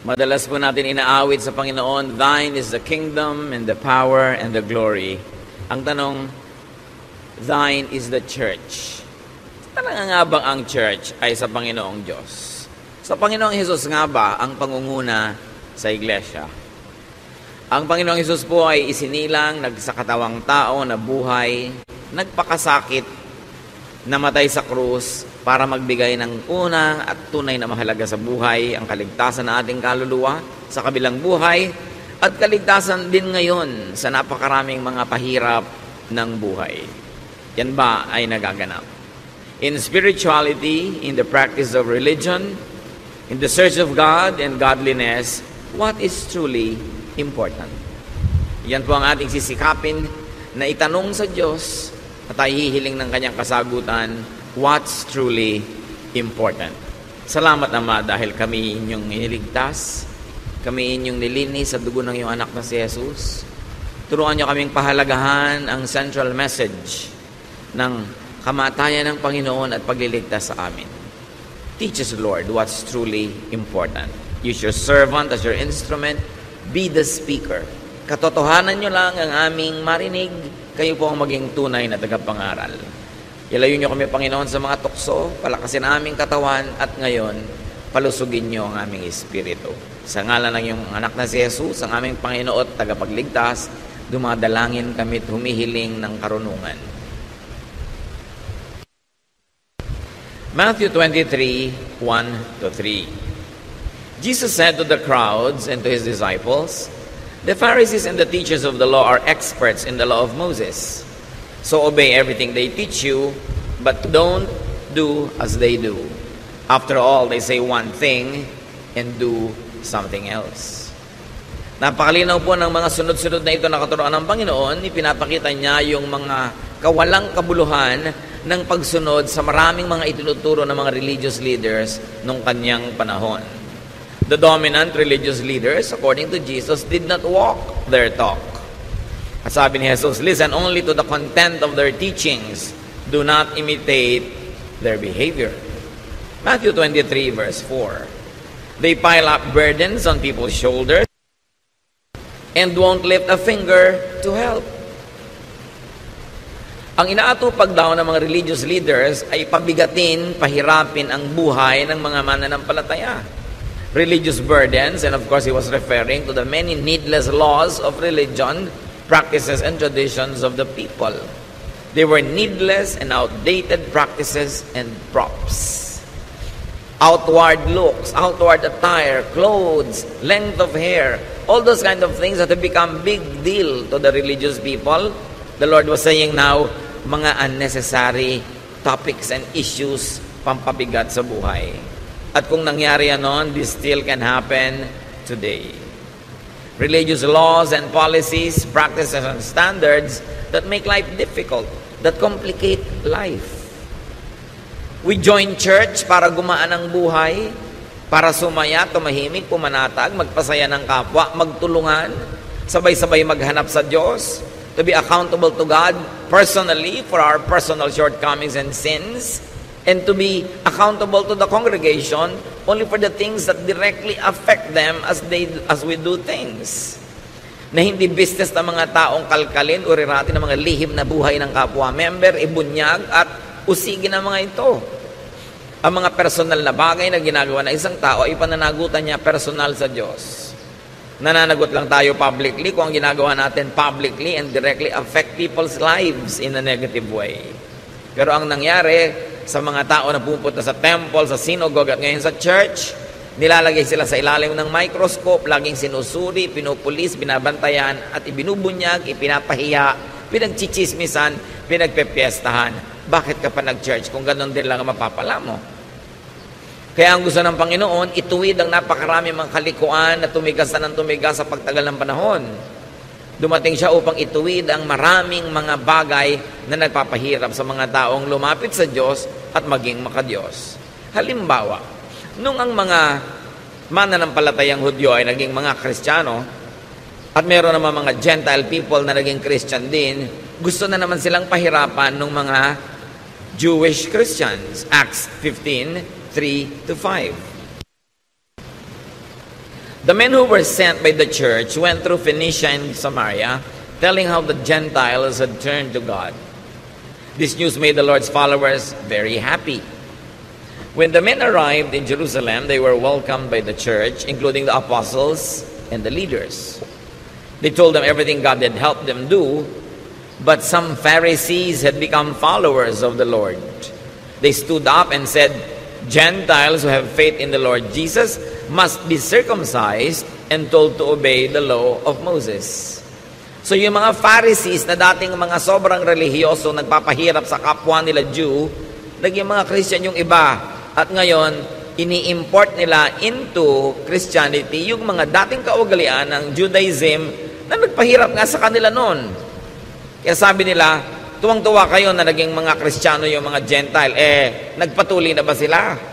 Madalas po natin inaawit sa Panginoon, Thine is the kingdom and the power and the glory. Ang tanong, Thine is the church. Talaga nga bang ang church ay sa Panginoong Diyos? Sa Panginoong Hesus nga ba ang pangunguna sa iglesia? Ang Panginoong Hesus po ay isinilang, nagsakatawang tao na buhay, nagpakasakit, namatay sa krus, para magbigay ng una at tunay na mahalaga sa buhay, ang kaligtasan ng ating kaluluwa sa kabilang buhay, at kaligtasan din ngayon sa napakaraming mga pahirap ng buhay. Yan ba ay nagaganap? In spirituality, in the practice of religion, in the search of God and godliness, what is truly important? Yan po ang ating sisikapin na itanong sa Diyos at ay hihiling ng kanyang kasagutan what's truly important. Salamat Ama dahil kami inyong iniligtas, kami inyong nilinis sa dugo ng iyong anak na si Jesus. Turuan niyo kaming pahalagahan ang central message ng kamatayan ng Panginoon at pagliligtas sa amin. Teach us, Lord, what's truly important. Use your servant as your instrument. Be the speaker. Katotohanan niyo lang ang aming marinig. Kayo po ang maging tunay na tagapangaral. Ilayo niyo kami, Panginoon, sa mga tukso, palakasin ang aming katawan, at ngayon, palusugin niyo ang aming espiritu. Sa ngalan ng iyong anak na si Jesus, ang aming Panginoon at tagapagligtas, dumadalangin kami at humihiling ng karunungan. Matthew 23, 1 to 3. Jesus said to the crowds and to his disciples, The Pharisees and the teachers of the law are experts in the law of Moses. So obey everything they teach you, but don't do as they do. After all, they say one thing and do something else. Napakalinaw po ng mga sunod-sunod na ito na katuroan ng Panginoon, ipinapakita niya yung mga kawalang kabuluhan ng pagsunod sa maraming mga itinuturo ng mga religious leaders nung kanyang panahon. The dominant religious leaders, according to Jesus, did not walk their talk. At sabi ni Jesus, listen only to the content of their teachings. Do not imitate their behavior. Matthew 23 verse 4. They pile up burdens on people's shoulders and won't lift a finger to help. Ang inaatupag daw ng mga religious leaders ay pabigatin, pahirapin ang buhay ng mga mananampalataya. Religious burdens, and of course he was referring to the many needless laws of religion practices and traditions of the people. They were needless and outdated practices and props. Outward looks, outward attire, clothes, length of hair, all those kind of things that have become big deal to the religious people. The Lord was saying now, mga unnecessary topics and issues pampabigat sa buhay. At kung nangyari yan noon, this still can happen today religious laws and policies, practices, and standards that make life difficult, that complicate life. We join church para gumaan ang buhay, para sumaya, tumahimik, pumanatag, magpasaya ng kapwa, magtulungan, sabay-sabay maghanap sa Diyos, to be accountable to God personally for our personal shortcomings and sins, and to be accountable to the congregation only for the things that directly affect them as they as we do things. Na hindi business ng mga taong kalkalin o rirati ng mga lihim na buhay ng kapwa member, ibunyag at usigin ng mga ito. Ang mga personal na bagay na ginagawa ng isang tao ay pananagutan niya personal sa Diyos. Nananagot lang tayo publicly kung ang ginagawa natin publicly and directly affect people's lives in a negative way. Pero ang nangyari, sa mga tao na pupunta sa temple, sa synagogue at ngayon sa church, nilalagay sila sa ilalim ng microscope, laging sinusuri, pinupulis, binabantayan, at ibinubunyag, ipinapahiya, pinagchichismisan, pinagpepiestahan. Bakit ka pa nag-church kung ganun din lang ang mapapala mo? Kaya ang gusto ng Panginoon, ituwid ang napakarami mga kalikuan na tumigas na ng tumigas sa pagtagal ng panahon. Dumating siya upang ituwid ang maraming mga bagay na nagpapahirap sa mga taong lumapit sa Diyos at maging makadiyos. Halimbawa, nung ang mga mananampalatayang Hudyo ay naging mga Kristiyano, at meron naman mga Gentile people na naging Christian din, gusto na naman silang pahirapan ng mga Jewish Christians. Acts 15, 3 to 5. The men who were sent by the church went through Phoenicia and Samaria, telling how the Gentiles had turned to God. This news made the Lord's followers very happy. When the men arrived in Jerusalem, they were welcomed by the church, including the apostles and the leaders. They told them everything God had helped them do, but some Pharisees had become followers of the Lord. They stood up and said, Gentiles who have faith in the Lord Jesus must be circumcised and told to obey the law of Moses. So yung mga Pharisees na dating mga sobrang relihiyoso, nagpapahirap sa kapwa nila Jew, naging mga Christian yung iba. At ngayon, ini-import nila into Christianity yung mga dating kaugalian ng Judaism na nagpahirap nga sa kanila noon. Kaya sabi nila, tuwang-tuwa kayo na naging mga Kristiyano yung mga Gentile. Eh, nagpatuloy na ba sila?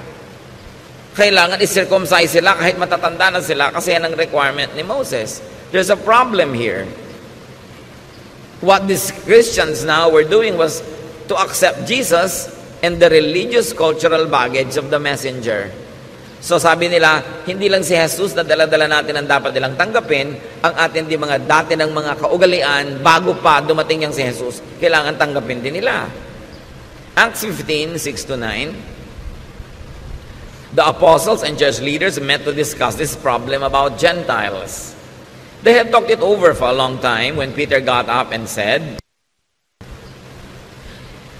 Kailangan i-circumcise sila kahit matatanda na sila kasi yan ang requirement ni Moses. There's a problem here. What these Christians now were doing was to accept Jesus and the religious cultural baggage of the messenger. So sabi nila, hindi lang si Jesus na dala-dala natin ang dapat nilang tanggapin, ang atin di mga dati ng mga kaugalian, bago pa dumating yang si Jesus, kailangan tanggapin din nila. Acts 15, 6 to 9, The apostles and church leaders met to discuss this problem about Gentiles. They had talked it over for a long time when Peter got up and said,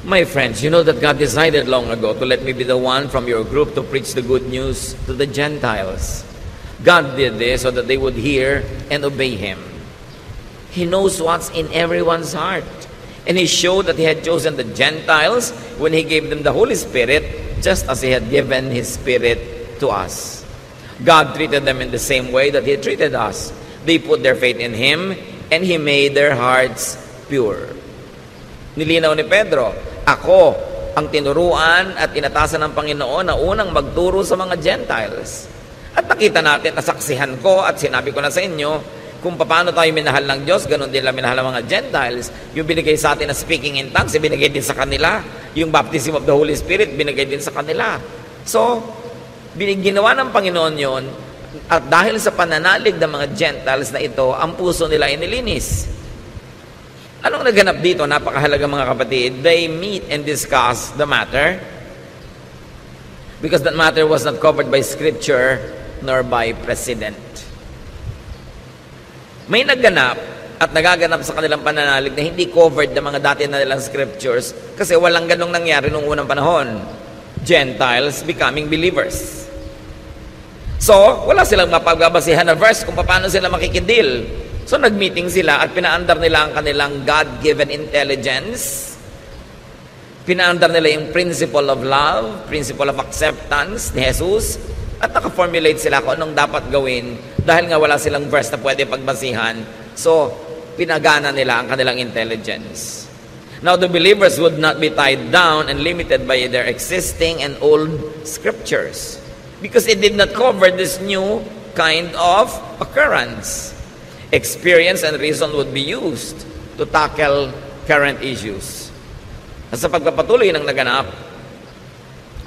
My friends, you know that God decided long ago to let me be the one from your group to preach the good news to the Gentiles. God did this so that they would hear and obey Him. He knows what's in everyone's heart. And He showed that He had chosen the Gentiles when He gave them the Holy Spirit, just as He had given His Spirit to us. God treated them in the same way that He treated us. They put their faith in Him, and He made their hearts pure. Nilinaw ni Pedro, ako ang tinuruan at inatasan ng Panginoon na unang magturo sa mga Gentiles. At nakita natin, nasaksihan ko at sinabi ko na sa inyo, kung paano tayo minahal ng Diyos, ganun din lang minahal ng mga Gentiles. Yung binigay sa atin na speaking in tongues, binigay din sa kanila. Yung baptism of the Holy Spirit, binigay din sa kanila. So, ginawa ng Panginoon yon at dahil sa pananalig ng mga Gentiles na ito, ang puso nila ay nilinis. Anong naganap dito? Napakahalaga mga kapatid. They meet and discuss the matter because that matter was not covered by Scripture nor by precedent. May naganap at nagaganap sa kanilang pananalig na hindi covered ng mga dati na nilang scriptures kasi walang ganong nangyari noong unang panahon. Gentiles becoming believers. So, wala silang mapagbabasihan na verse kung paano sila makikidil So nagmeeting sila at pinaandar nila ang kanilang God-given intelligence. Pinaandar nila yung principle of love, principle of acceptance ni Jesus, at nakaformulate sila kung anong dapat gawin dahil nga wala silang verse na pwede pagbasihan. So, pinagana nila ang kanilang intelligence. Now, the believers would not be tied down and limited by their existing and old scriptures because it did not cover this new kind of occurrence. experience and reason would be used to tackle current issues. At sa pagpapatuloy ng naganap,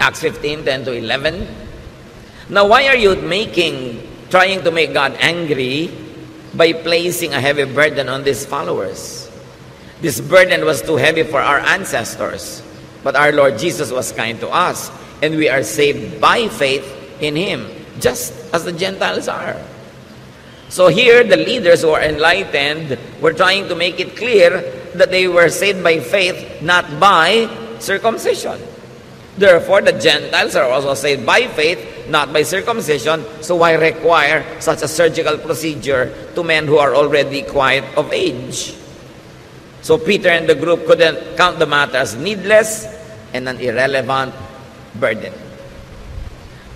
Acts 15, 10 to 11, Now why are you making, trying to make God angry by placing a heavy burden on these followers? This burden was too heavy for our ancestors, but our Lord Jesus was kind to us, and we are saved by faith in Him, just as the Gentiles are. So here, the leaders who are enlightened were trying to make it clear that they were saved by faith, not by circumcision. Therefore, the Gentiles are also saved by faith, not by circumcision. So why require such a surgical procedure to men who are already quite of age? So Peter and the group couldn't count the matter as needless and an irrelevant burden.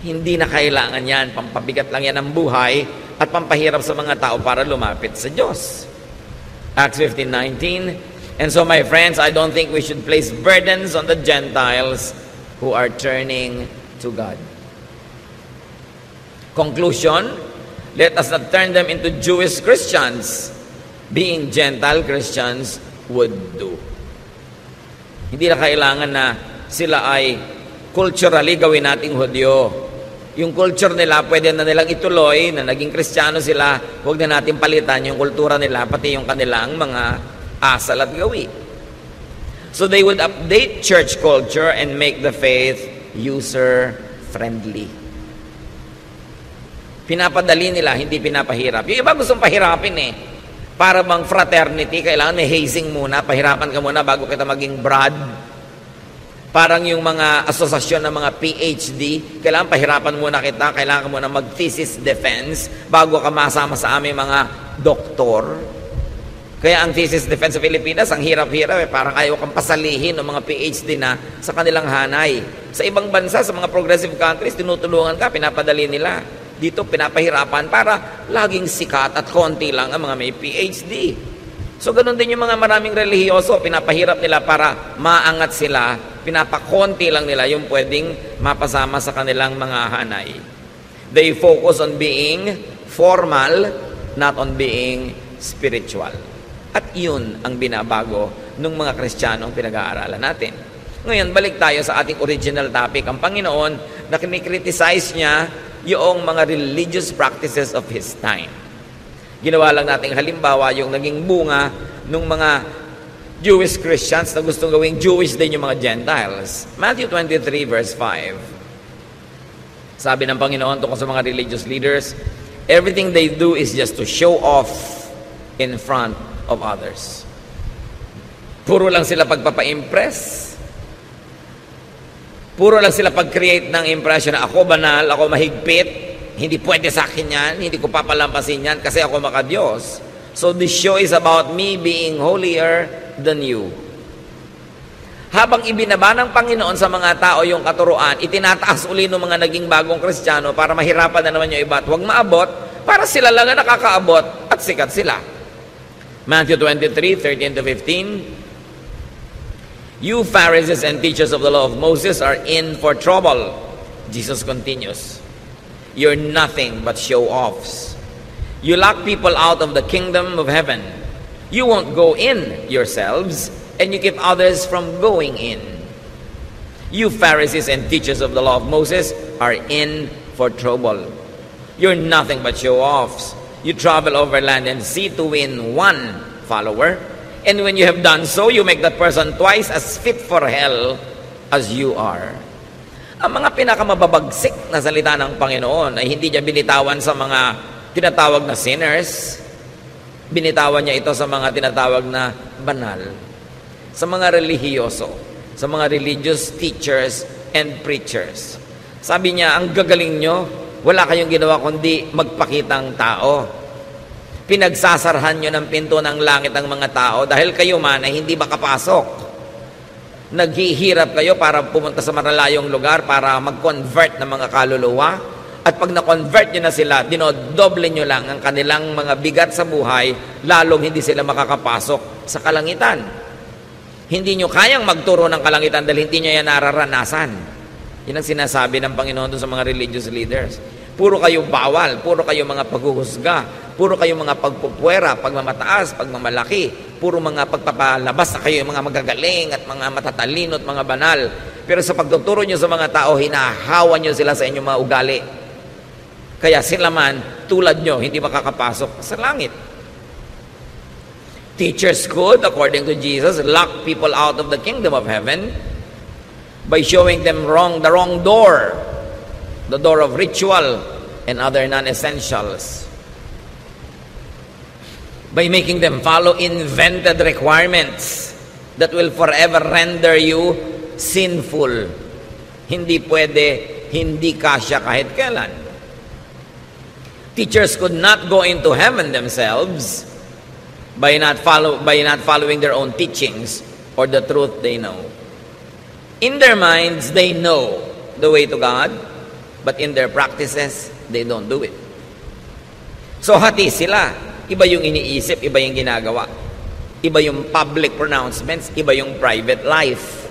Hindi na kailangan yan, pampabigat lang yan ng buhay at pampahirap sa mga tao para lumapit sa Diyos. Acts 15:19 And so my friends, I don't think we should place burdens on the Gentiles who are turning to God. Conclusion, let us not turn them into Jewish Christians, being Gentile Christians would do. Hindi na kailangan na sila ay culturally gawin nating Hudyo Yung culture nila, pwede na nilang ituloy, na naging kristyano sila, huwag na natin palitan yung kultura nila, pati yung kanilang mga asal at gawi. So they would update church culture and make the faith user-friendly. Pinapadali nila, hindi pinapahirap. Yung iba gustong pahirapin eh. Para bang fraternity, kailangan may hazing muna, pahirapan ka muna bago kita maging brad Parang yung mga asosasyon ng mga PhD, kailangan pahirapan muna kita, kailangan muna mag-thesis defense bago ka masama sa aming mga doktor. Kaya ang thesis defense sa Pilipinas, ang hirap-hirap eh, parang ayaw kang pasalihin ng mga PhD na sa kanilang hanay. Sa ibang bansa, sa mga progressive countries, tinutulungan ka, pinapadali nila. Dito, pinapahirapan para laging sikat at konti lang ang mga may PhD. So, ganun din yung mga maraming relihiyoso, pinapahirap nila para maangat sila pinapakonti lang nila yung pwedeng mapasama sa kanilang mga hanay. They focus on being formal, not on being spiritual. At yun ang binabago ng mga Kristiyanong pinag-aaralan natin. Ngayon, balik tayo sa ating original topic. Ang Panginoon, na kinikriticize niya yung mga religious practices of His time. Ginawa lang natin halimbawa yung naging bunga ng mga Jewish Christians na gustong gawing Jewish din yung mga Gentiles. Matthew 23 verse 5. Sabi ng Panginoon tungkol sa mga religious leaders, everything they do is just to show off in front of others. Puro lang sila pagpapa-impress. Puro lang sila pag-create ng impression na ako banal, ako mahigpit, hindi pwede sa akin yan, hindi ko papalampasin yan kasi ako makadiyos. So this show is about me being holier than you. Habang ibinaba ng Panginoon sa mga tao yung katuruan, itinataas uli ng mga naging bagong Kristiyano para mahirapan na naman yung iba at huwag maabot para sila lang ang nakakaabot at sikat sila. Matthew 23, 13 to 15. You Pharisees and teachers of the law of Moses are in for trouble. Jesus continues. You're nothing but show-offs. You lock people out of the kingdom of heaven. You won't go in yourselves, and you keep others from going in. You Pharisees and teachers of the law of Moses are in for trouble. You're nothing but show offs. You travel over land and sea to win one follower. And when you have done so, you make that person twice as fit for hell as you are. Ang mga pinakamababagsik na salita ng Panginoon ay hindi niya binitawan sa mga tinatawag na sinners, binitawan niya ito sa mga tinatawag na banal, sa mga relihiyoso, sa mga religious teachers and preachers. Sabi niya, ang gagaling nyo, wala kayong ginawa kundi magpakitang tao. Pinagsasarhan nyo ng pinto ng langit ang mga tao dahil kayo man ay hindi makapasok. Naghihirap kayo para pumunta sa maralayong lugar para mag-convert ng mga kaluluwa at pag na-convert nyo na sila, dinodoble nyo lang ang kanilang mga bigat sa buhay, lalong hindi sila makakapasok sa kalangitan. Hindi nyo kayang magturo ng kalangitan dahil hindi nyo yan nararanasan. Yan ang sinasabi ng Panginoon sa mga religious leaders. Puro kayo bawal, puro kayo mga paghuhusga, puro kayo mga pagpupwera, pagmamataas, pagmamalaki, puro mga pagpapalabas na kayo mga magagaling at mga matatalino at mga banal. Pero sa pagtuturo nyo sa mga tao, hinahawa nyo sila sa inyong mga ugali kaya sila man, tulad nyo, hindi makakapasok sa langit. Teachers could, according to Jesus, lock people out of the kingdom of heaven by showing them wrong the wrong door, the door of ritual and other non-essentials. By making them follow invented requirements that will forever render you sinful. Hindi pwede, hindi kasya kahit kailan. Teachers could not go into heaven themselves by not, follow, by not following their own teachings or the truth they know. In their minds, they know the way to God, but in their practices, they don't do it. So hati sila. Iba yung iniisip, iba yung ginagawa. Iba yung public pronouncements, iba yung private life.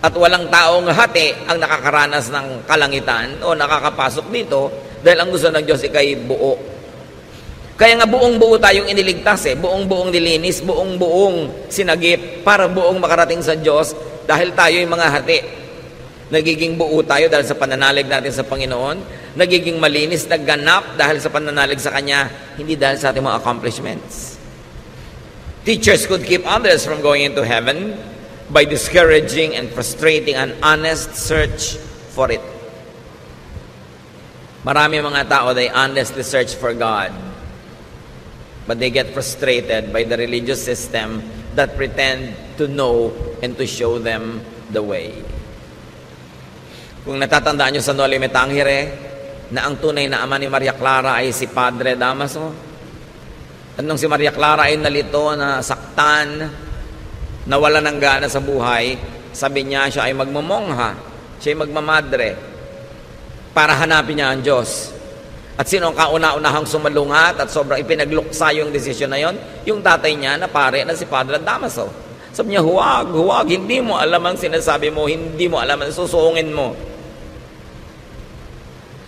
At walang taong hati ang nakakaranas ng kalangitan o nakakapasok dito dahil ang gusto ng Diyos ikay buo. Kaya nga buong-buo tayong iniligtas eh. Buong-buong nilinis, buong-buong sinagip para buong makarating sa Diyos dahil tayo yung mga hati. Nagiging buo tayo dahil sa pananalig natin sa Panginoon nagiging malinis, nagganap dahil sa pananalig sa Kanya, hindi dahil sa ating mga accomplishments. Teachers could keep others from going into heaven by discouraging and frustrating an honest search for it. Marami mga tao, they honestly search for God. But they get frustrated by the religious system that pretend to know and to show them the way. Kung natatandaan nyo sa Noli Me Tangere, na ang tunay na ama ni Maria Clara ay si Padre Damaso. At nung si Maria Clara ay nalito na saktan, nawala ng gana sa buhay, sabi niya siya ay magmamongha, siya ay magmamadre, para hanapin niya ang Diyos. At sino ang kauna-unahang sumalungat at sobrang ipinagluksa yung desisyon na yon? Yung tatay niya na pare na si Padre Damaso. Sabi niya, huwag, huwag, hindi mo alam ang sinasabi mo, hindi mo alam ang susungin mo.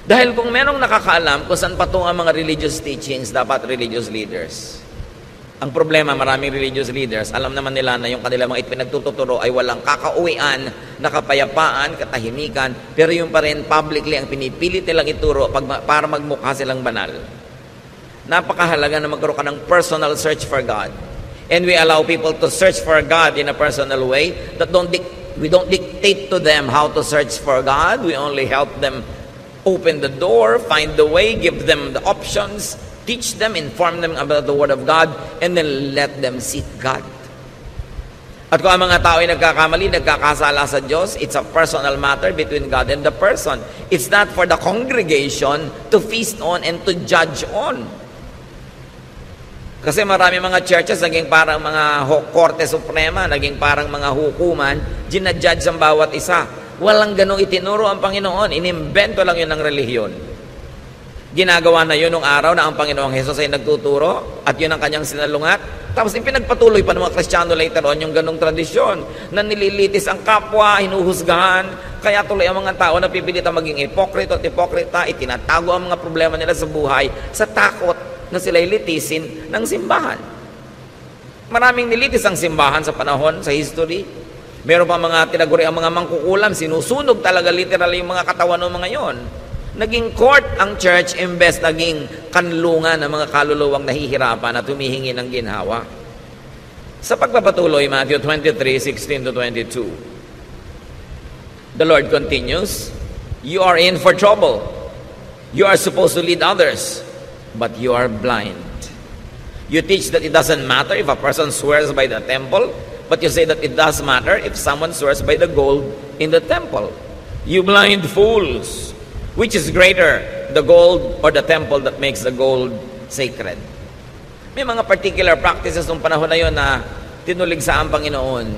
Dahil kung merong nakakaalam kung saan patungo ang mga religious teachings, dapat religious leaders. Ang problema, maraming religious leaders, alam naman nila na yung kanilang mga ipinagtuturo ay walang kakauwian, nakapayapaan, katahimikan, pero yung pa rin publicly ang pinipilit nilang ituro pag, para magmukha silang banal. Napakahalaga na magkaroon ka ng personal search for God. And we allow people to search for God in a personal way that don't we don't dictate to them how to search for God. We only help them open the door, find the way, give them the options, teach them, inform them about the Word of God, and then let them seek God. At kung ang mga tao ay nagkakamali, nagkakasala sa Diyos, it's a personal matter between God and the person. It's not for the congregation to feast on and to judge on. Kasi marami mga churches naging parang mga korte suprema, naging parang mga hukuman, ginadjudge ang bawat isa. Walang ganong itinuro ang Panginoon. Inimbento lang yun ng relihiyon. Ginagawa na yun nung araw na ang Panginoong Hesus ay nagtuturo at yun ang kanyang sinalungat. Tapos ipinagpatuloy pa ng mga Kristiyano later on yung ganong tradisyon na nililitis ang kapwa, hinuhusgahan. Kaya tuloy ang mga tao na pipilitan maging ipokrito at ipokrita, itinatago ang mga problema nila sa buhay sa takot na sila litisin ng simbahan. Maraming nilitis ang simbahan sa panahon, sa history. Meron pa mga tinaguri ang mga mangkukulam, sinusunog talaga literal yung mga katawan ng mga yon. Naging court ang church imbes naging kanlungan ng mga kaluluwang nahihirapan at humihingi ng ginhawa. Sa pagpapatuloy, Matthew 23, 16 to 22, the Lord continues, You are in for trouble. You are supposed to lead others, but you are blind. You teach that it doesn't matter if a person swears by the temple But you say that it does matter if someone swears by the gold in the temple. You blind fools! Which is greater, the gold or the temple that makes the gold sacred? May mga particular practices nung panahon na yon na tinulig ang Panginoon.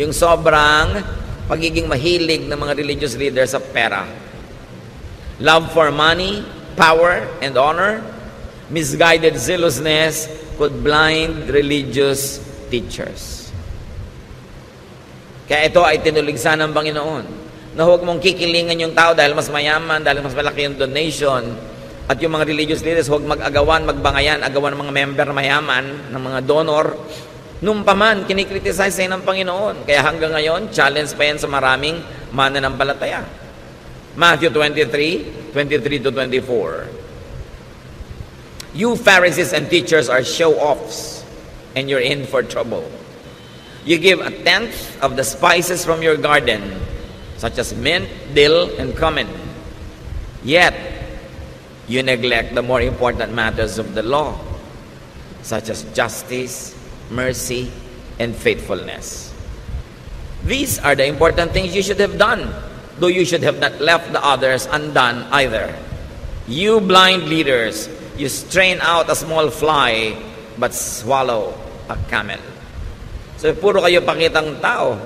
Yung sobrang pagiging mahilig ng mga religious leaders sa pera. Love for money, power, and honor, misguided zealousness could blind religious teachers. Kaya ito ay tinuligsan ng Panginoon na huwag mong kikilingan yung tao dahil mas mayaman, dahil mas malaki yung donation. At yung mga religious leaders, huwag mag-agawan, magbangayan, agawan ng mga member mayaman, ng mga donor. Nung paman, kinikriticize sa'yo ng Panginoon. Kaya hanggang ngayon, challenge pa yan sa maraming mananampalataya. Matthew 23, 23 to 24. You Pharisees and teachers are show-offs, and you're in for trouble. You give a tenth of the spices from your garden, such as mint, dill, and cumin. Yet, you neglect the more important matters of the law, such as justice, mercy, and faithfulness. These are the important things you should have done, though you should have not left the others undone either. You blind leaders, you strain out a small fly, but swallow a camel. So, puro kayo pakitang tao.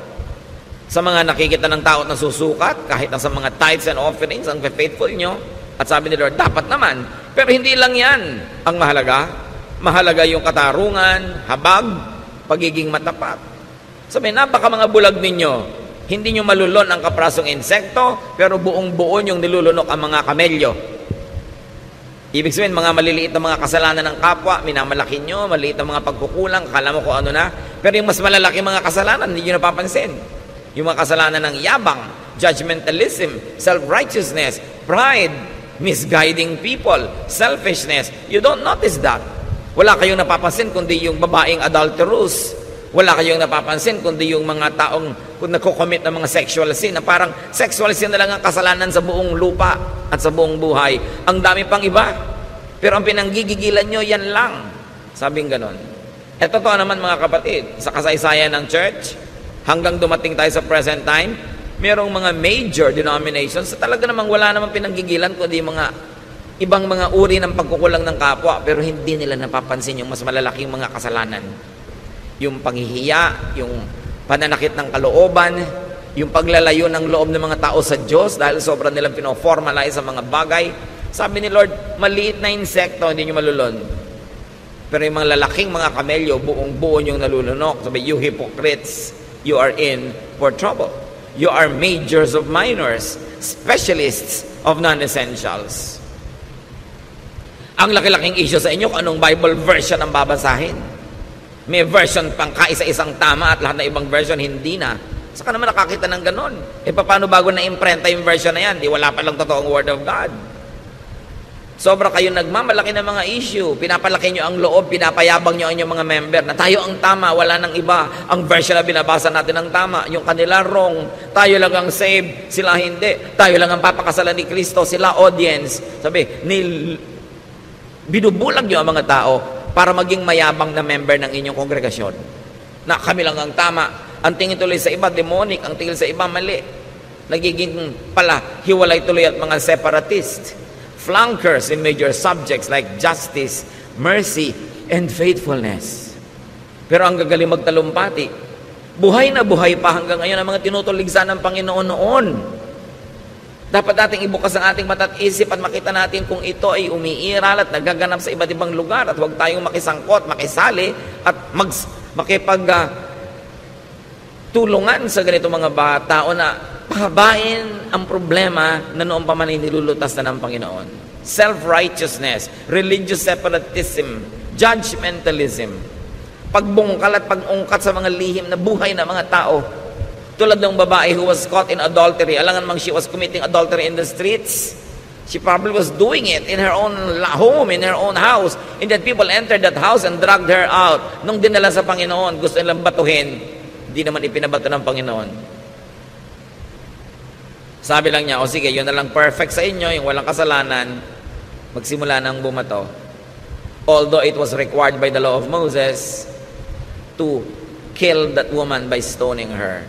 Sa mga nakikita ng tao na susukat, kahit sa mga tithes and offerings, ang faithful nyo, at sabi ni Lord, dapat naman. Pero hindi lang yan ang mahalaga. Mahalaga yung katarungan, habag, pagiging matapat. Sabi, napaka mga bulag ninyo. Hindi nyo malulon ang kaprasong insekto, pero buong buo yung nilulunok ang mga kamelyo. Ibig sabihin, mga maliliit na mga kasalanan ng kapwa, minamalaki nyo, maliit na mga pagkukulang, kala mo kung ano na. Pero yung mas malalaki mga kasalanan, hindi nyo napapansin. Yung mga kasalanan ng yabang, judgmentalism, self-righteousness, pride, misguiding people, selfishness. You don't notice that. Wala kayong napapansin kundi yung babaeng adulterous. Wala kayong napapansin kundi yung mga taong kung nagko-commit ng mga sexual sin na parang sexual sin na lang ang kasalanan sa buong lupa at sa buong buhay. Ang dami pang iba. Pero ang pinanggigigilan nyo, yan lang. Sabing ganon. E totoo naman mga kapatid, sa kasaysayan ng church, hanggang dumating tayo sa present time, merong mga major denominations sa talaga namang wala namang pinanggigilan kundi mga ibang mga uri ng pagkukulang ng kapwa pero hindi nila napapansin yung mas malalaking mga kasalanan. Yung panghihiya, yung pananakit ng kalooban, yung paglalayo ng loob ng mga tao sa Diyos dahil sobrang nilang pinoformalize sa mga bagay. Sabi ni Lord, maliit na insekto, hindi nyo malulon. Pero yung mga lalaking mga kamelyo, buong buo yung nalulunok. Sabi, you hypocrites, you are in for trouble. You are majors of minors, specialists of non-essentials. Ang laki-laking issue sa inyo kung anong Bible version ang babasahin. May version pang kaisa-isang tama at lahat na ibang version hindi na. Saka naman nakakita ng ganon. E paano bago na imprenta yung version na yan? Di wala pa lang totoong Word of God. Sobra kayo nagmamalaki ng mga issue. Pinapalaki nyo ang loob, pinapayabang nyo ang inyong mga member na tayo ang tama, wala nang iba. Ang version na binabasa natin ang tama, yung kanila wrong. Tayo lang ang saved, sila hindi. Tayo lang ang papakasalan ni Kristo, sila audience. Sabi, nil, binubulag nyo ang mga tao para maging mayabang na member ng inyong kongregasyon. Na kami lang ang tama. Ang tingin tuloy sa iba, demonic. Ang tingin sa iba, mali. Nagiging pala, hiwalay tuloy at mga separatist flankers in major subjects like justice, mercy, and faithfulness. Pero ang gagaling magtalumpati, buhay na buhay pa hanggang ngayon ang mga tinutuligsa ng Panginoon noon. Dapat nating ibukas ang ating mata at isip at makita natin kung ito ay umiiral at nagaganap sa iba't ibang lugar at huwag tayong makisangkot, makisali at mag, makipag uh, tulungan sa ganito mga bata o na pahabain ang problema na noong pa man nilulutas na ng Panginoon. Self-righteousness, religious separatism, judgmentalism, pagbungkal at pag-ungkat sa mga lihim na buhay ng mga tao. Tulad ng babae who was caught in adultery. Alangan mang she was committing adultery in the streets. She probably was doing it in her own home, in her own house. And then people entered that house and dragged her out. Nung dinala sa Panginoon, gusto nilang batuhin. Hindi naman ipinabato ng Panginoon. Sabi lang niya, o sige, yun na lang perfect sa inyo, yung walang kasalanan, magsimula nang bumato. Although it was required by the law of Moses to kill that woman by stoning her.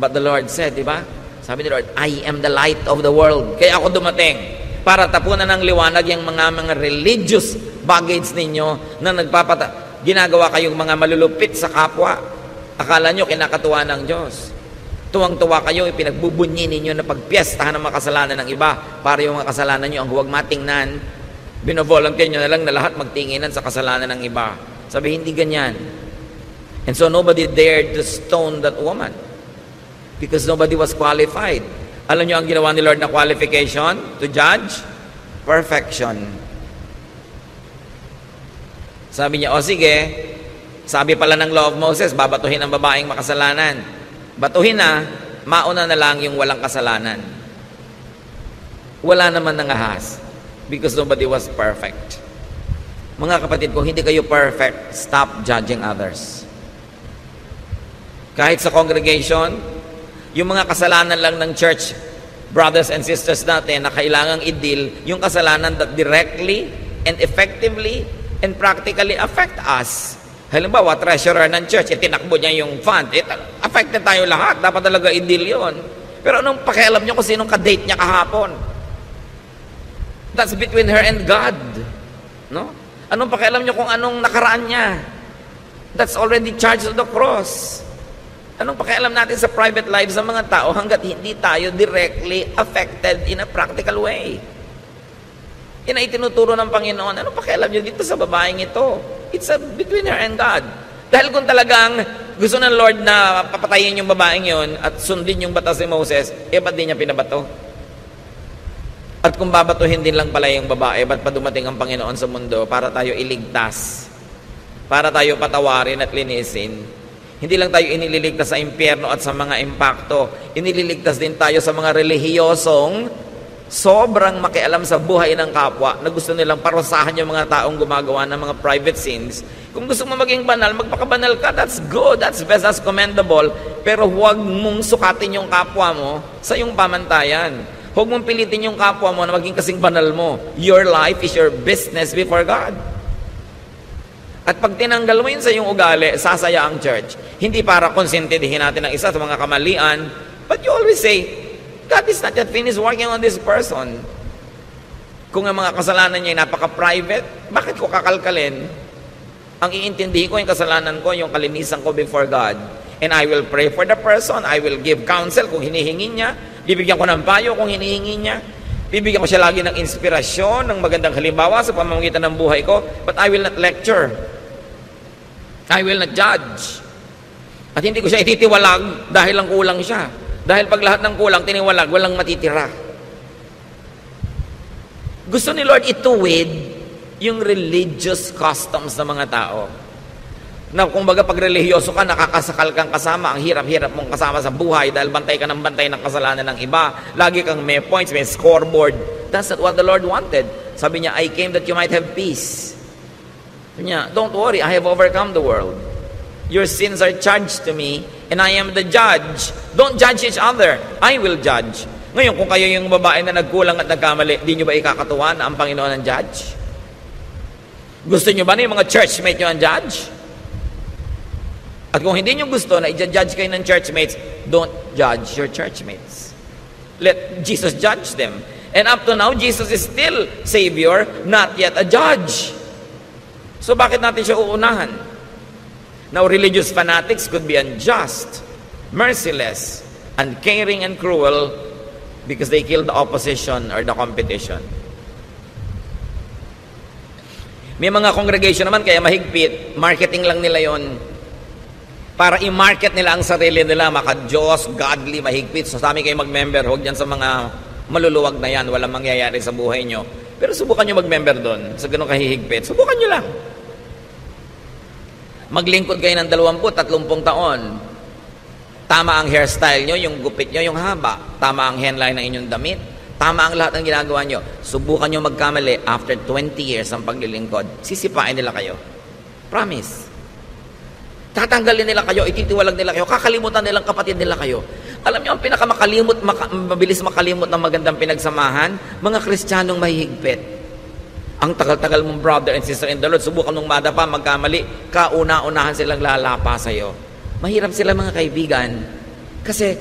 But the Lord said, di ba? Sabi ni Lord, I am the light of the world. Kaya ako dumating para tapunan ng liwanag yung mga mga religious baggage ninyo na nagpapata ginagawa kayong mga malulupit sa kapwa. Akala nyo kinakatuwa ng Diyos. Tuwang-tuwa kayo, ipinagbubunyi ninyo na pagpiestahan ng mga kasalanan ng iba para yung mga kasalanan nyo ang huwag matingnan. Binovolunteer nyo na lang na lahat magtinginan sa kasalanan ng iba. Sabi, hindi ganyan. And so nobody dared to stone that woman because nobody was qualified. Alam nyo ang ginawa ni Lord na qualification to judge? Perfection. Sabi niya, o sige, sabi pala ng law of Moses, babatuhin ang babaeng makasalanan. Batuhin na, mauna na lang yung walang kasalanan. Wala naman nang ahas because nobody was perfect. Mga kapatid, kung hindi kayo perfect, stop judging others. Kahit sa congregation, yung mga kasalanan lang ng church, brothers and sisters natin, na kailangang i-deal, yung kasalanan that directly and effectively and practically affect us. Halimbawa, treasurer ng church, itinakbo niya yung fund. It, affected tayo lahat. Dapat talaga i-deal yun. Pero anong pakialam niyo kung sinong ka-date niya kahapon? That's between her and God. No? Anong pakialam niyo kung anong nakaraan niya? That's already charged to the cross. Anong pakialam natin sa private lives ng mga tao hanggat hindi tayo directly affected in a practical way? Yan ay tinuturo ng Panginoon. Anong pakialam niyo dito sa babaeng ito? It's a, between her and God. Dahil kung talagang gusto ng Lord na papatayin yung babaeng yon at sundin yung batas ni Moses, eh ba't di niya pinabato? At kung babatuhin din lang pala yung babae, ba't pa dumating ang Panginoon sa mundo para tayo iligtas? Para tayo patawarin at linisin? Hindi lang tayo inililigtas sa impyerno at sa mga impakto. Inililigtas din tayo sa mga relihiyosong sobrang makialam sa buhay ng kapwa na gusto nilang parusahan yung mga taong gumagawa ng mga private sins. Kung gusto mo maging banal, magpakabanal ka. That's good. That's best. That's commendable. Pero huwag mong sukatin yung kapwa mo sa yung pamantayan. Huwag mong pilitin yung kapwa mo na maging kasing banal mo. Your life is your business before God. At pag tinanggal mo yun sa iyong ugali, sasaya ang church. Hindi para konsentidihin natin ang isa sa mga kamalian, but you always say, God is not yet finished working on this person. Kung ang mga kasalanan niya ay napaka-private, bakit ko kakalkalin? Ang iintindihin ko yung kasalanan ko, yung kalinisan ko before God. And I will pray for the person. I will give counsel kung hinihingi niya. Bibigyan ko ng payo kung hinihingi niya. Bibigyan ko siya lagi ng inspirasyon, ng magandang halimbawa sa pamamagitan ng buhay ko. But I will not lecture. I will not judge. At hindi ko siya ititiwalag dahil lang kulang siya. Dahil pag lahat ng kulang, tiniwalag, walang matitira. Gusto ni Lord ituwid yung religious customs ng mga tao. Na kung baga pag relihiyoso ka, nakakasakal kang kasama, ang hirap-hirap mong kasama sa buhay dahil bantay ka ng bantay ng kasalanan ng iba. Lagi kang may points, may scoreboard. That's not what the Lord wanted. Sabi niya, I came that you might have peace. Sabi niya, don't worry, I have overcome the world. Your sins are charged to me, and I am the judge. Don't judge each other. I will judge. Ngayon, kung kayo yung babae na nagkulang at nagkamali, di nyo ba ikakatuwa na ang Panginoon ang judge? Gusto nyo ba na yung mga churchmate nyo ang judge? At kung hindi nyo gusto na i-judge kayo ng churchmates, don't judge your churchmates. Let Jesus judge them. And up to now, Jesus is still Savior, not yet a judge. So bakit natin siya uunahan? Now, religious fanatics could be unjust, merciless, uncaring, and cruel because they kill the opposition or the competition. May mga congregation naman kaya mahigpit, marketing lang nila yon para i-market nila ang sarili nila, maka-Diyos, godly, mahigpit. So sa amin kayo mag-member, huwag dyan sa mga maluluwag na yan, walang mangyayari sa buhay nyo. Pero subukan nyo mag-member doon sa ganun kahihigpit. Subukan nyo lang. Maglingkod kayo ng 20, 30 taon. Tama ang hairstyle nyo, yung gupit nyo, yung haba. Tama ang headline ng inyong damit. Tama ang lahat ng ginagawa nyo. Subukan nyo magkamali after 20 years ang paglilingkod. Sisipain nila kayo. Promise. Tatanggalin nila kayo, ititiwalag nila kayo, kakalimutan nilang kapatid nila kayo. Alam niyo, ang pinakamakalimot, maka, mabilis makalimot ng magandang pinagsamahan, mga Kristiyanong mahihigpit. Ang tagal-tagal mong brother and sister in the Lord, subukan mong madapa, magkamali, kauna-unahan silang lalapa sa'yo. Mahirap sila mga kaibigan. Kasi,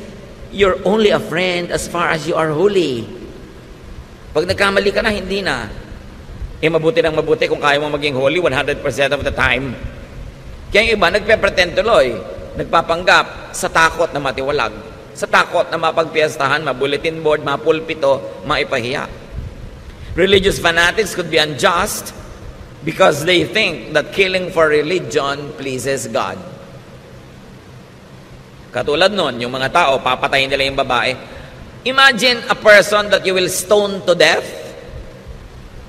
you're only a friend as far as you are holy. Pag nagkamali ka na, hindi na. Eh, mabuti ng mabuti kung kaya mo maging holy 100% of the time. Kaya yung iba, nagpe-pretend tuloy. Nagpapanggap sa takot na matiwalag. Sa takot na mapagpiestahan, mabulletin board, mapulpito, maipahiya. Religious fanatics could be unjust because they think that killing for religion pleases God. Katulad nun, yung mga tao, papatayin nila yung babae. Imagine a person that you will stone to death.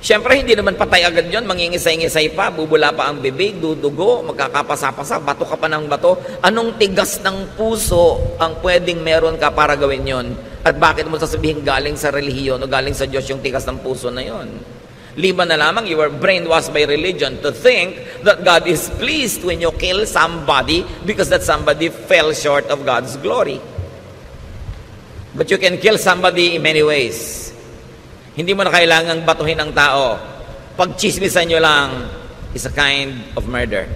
Siyempre, hindi naman patay agad yon mangingisay-ngisay pa, bubula pa ang bibig, dudugo, magkakapasa-pasa, bato ka pa ng bato. Anong tigas ng puso ang pwedeng meron ka para gawin yon? At bakit mo sasabihin galing sa relihiyon o galing sa Diyos yung tikas ng puso na yon? Liban na lamang, you were brainwashed by religion to think that God is pleased when you kill somebody because that somebody fell short of God's glory. But you can kill somebody in many ways. Hindi mo na kailangang batuhin ang tao. Pag chismisan nyo lang, is a kind of murder.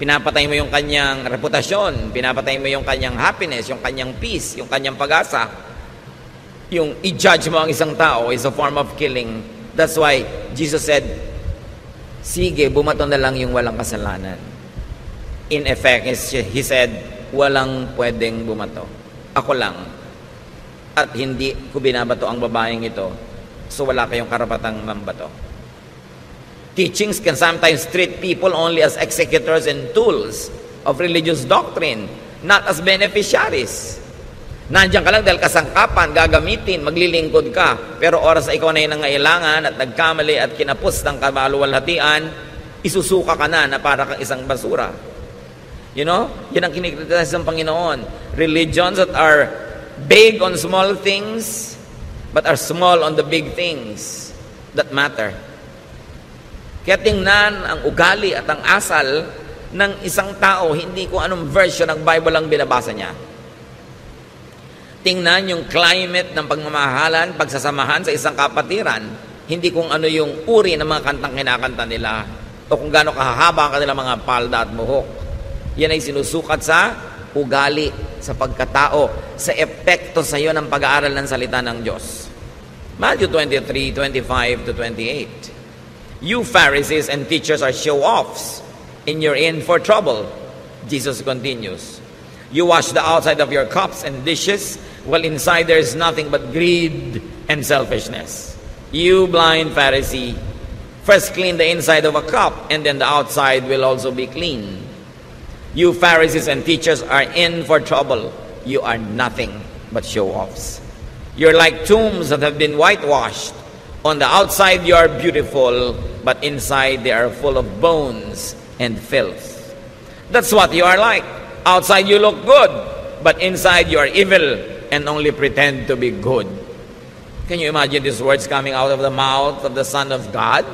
Pinapatay mo yung kanyang reputasyon, pinapatay mo yung kanyang happiness, yung kanyang peace, yung kanyang pag-asa yung i-judge mo ang isang tao is a form of killing. That's why Jesus said, sige, bumato na lang yung walang kasalanan. In effect, he said, walang pwedeng bumato. Ako lang. At hindi ko binabato ang babaeng ito. So wala kayong karapatang mambato. Teachings can sometimes treat people only as executors and tools of religious doctrine, not as beneficiaries. Nandiyan ka lang dahil kasangkapan, gagamitin, maglilingkod ka. Pero oras na ikaw na yun nangailangan at nagkamali at kinapos ng kabaluwalhatian, isusuka ka na na para kang isang basura. You know? Yan ang kinikritas ng Panginoon. Religions that are big on small things, but are small on the big things that matter. Kaya tingnan ang ugali at ang asal ng isang tao, hindi kung anong version ng Bible ang binabasa niya. Tingnan yung climate ng pagmamahalan, pagsasamahan sa isang kapatiran, hindi kung ano yung uri ng mga kantang kinakanta nila o kung gaano kahahaba ang kanilang mga palda at buhok. Yan ay sinusukat sa ugali, sa pagkatao, sa epekto sa iyo ng pag-aaral ng salita ng Diyos. Matthew 23, 25 to 28. You Pharisees and teachers are show-offs, and you're in for trouble. Jesus continues. You wash the outside of your cups and dishes, while inside there is nothing but greed and selfishness. You blind Pharisee, first clean the inside of a cup, and then the outside will also be clean. You Pharisees and teachers are in for trouble. You are nothing but show offs. You're like tombs that have been whitewashed. On the outside, you are beautiful, but inside, they are full of bones and filth. That's what you are like. Outside, you look good, but inside, you are evil and only pretend to be good. Can you imagine these words coming out of the mouth of the Son of God?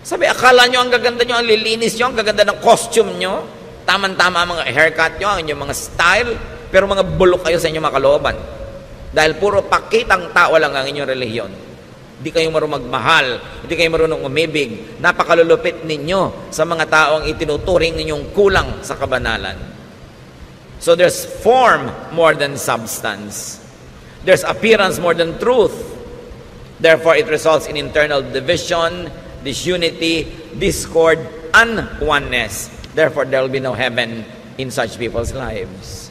Sabi, akala nyo ang gaganda nyo, ang lilinis nyo, ang gaganda ng costume nyo. Taman-tama ang mga haircut nyo, ang inyong mga style, pero mga bulok kayo sa inyong mga. Dahil puro pakitang tao lang ang inyong relihiyon. Hindi kayo marunong magmahal, hindi kayo marunong umibig. Napakalulupit ninyo sa mga taong itinuturing ninyong kulang sa kabanalan. So there's form more than substance. There's appearance more than truth. Therefore, it results in internal division, disunity, discord, and oneness. Therefore, there will be no heaven in such people's lives.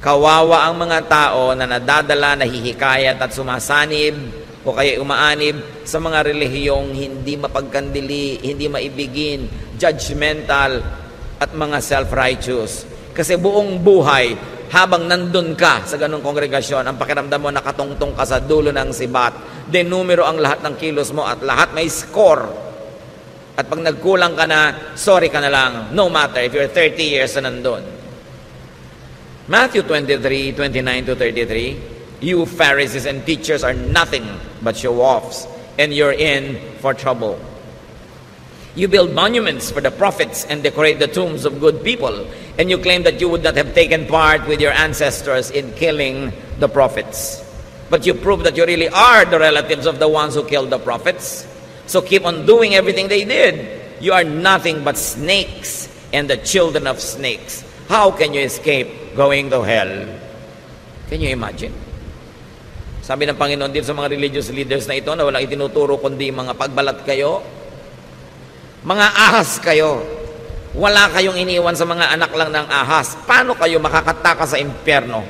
Kawawa ang mga tao na nadadala, nahihikayat at sumasanib o kaya umaanib sa mga relihiyong hindi mapagkandili, hindi maibigin, judgmental at mga self-righteous. Kasi buong buhay, habang nandun ka sa ganong kongregasyon, ang pakiramdam mo nakatungtong ka sa dulo ng sibat, denumero ang lahat ng kilos mo at lahat may score. At pag nagkulang ka na, sorry ka na lang, no matter if you're 30 years na nandun. Matthew 23, 29 to 33, You Pharisees and teachers are nothing but show-offs, and you're in for trouble. You build monuments for the prophets and decorate the tombs of good people, and you claim that you would not have taken part with your ancestors in killing the prophets. But you prove that you really are the relatives of the ones who killed the prophets. So keep on doing everything they did. You are nothing but snakes and the children of snakes. How can you escape going to hell? Can you imagine? Sabi ng Panginoon din sa mga religious leaders na ito na walang itinuturo kundi mga pagbalat kayo, mga ahas kayo. Wala kayong iniwan sa mga anak lang ng ahas. Paano kayo makakataka sa impyerno?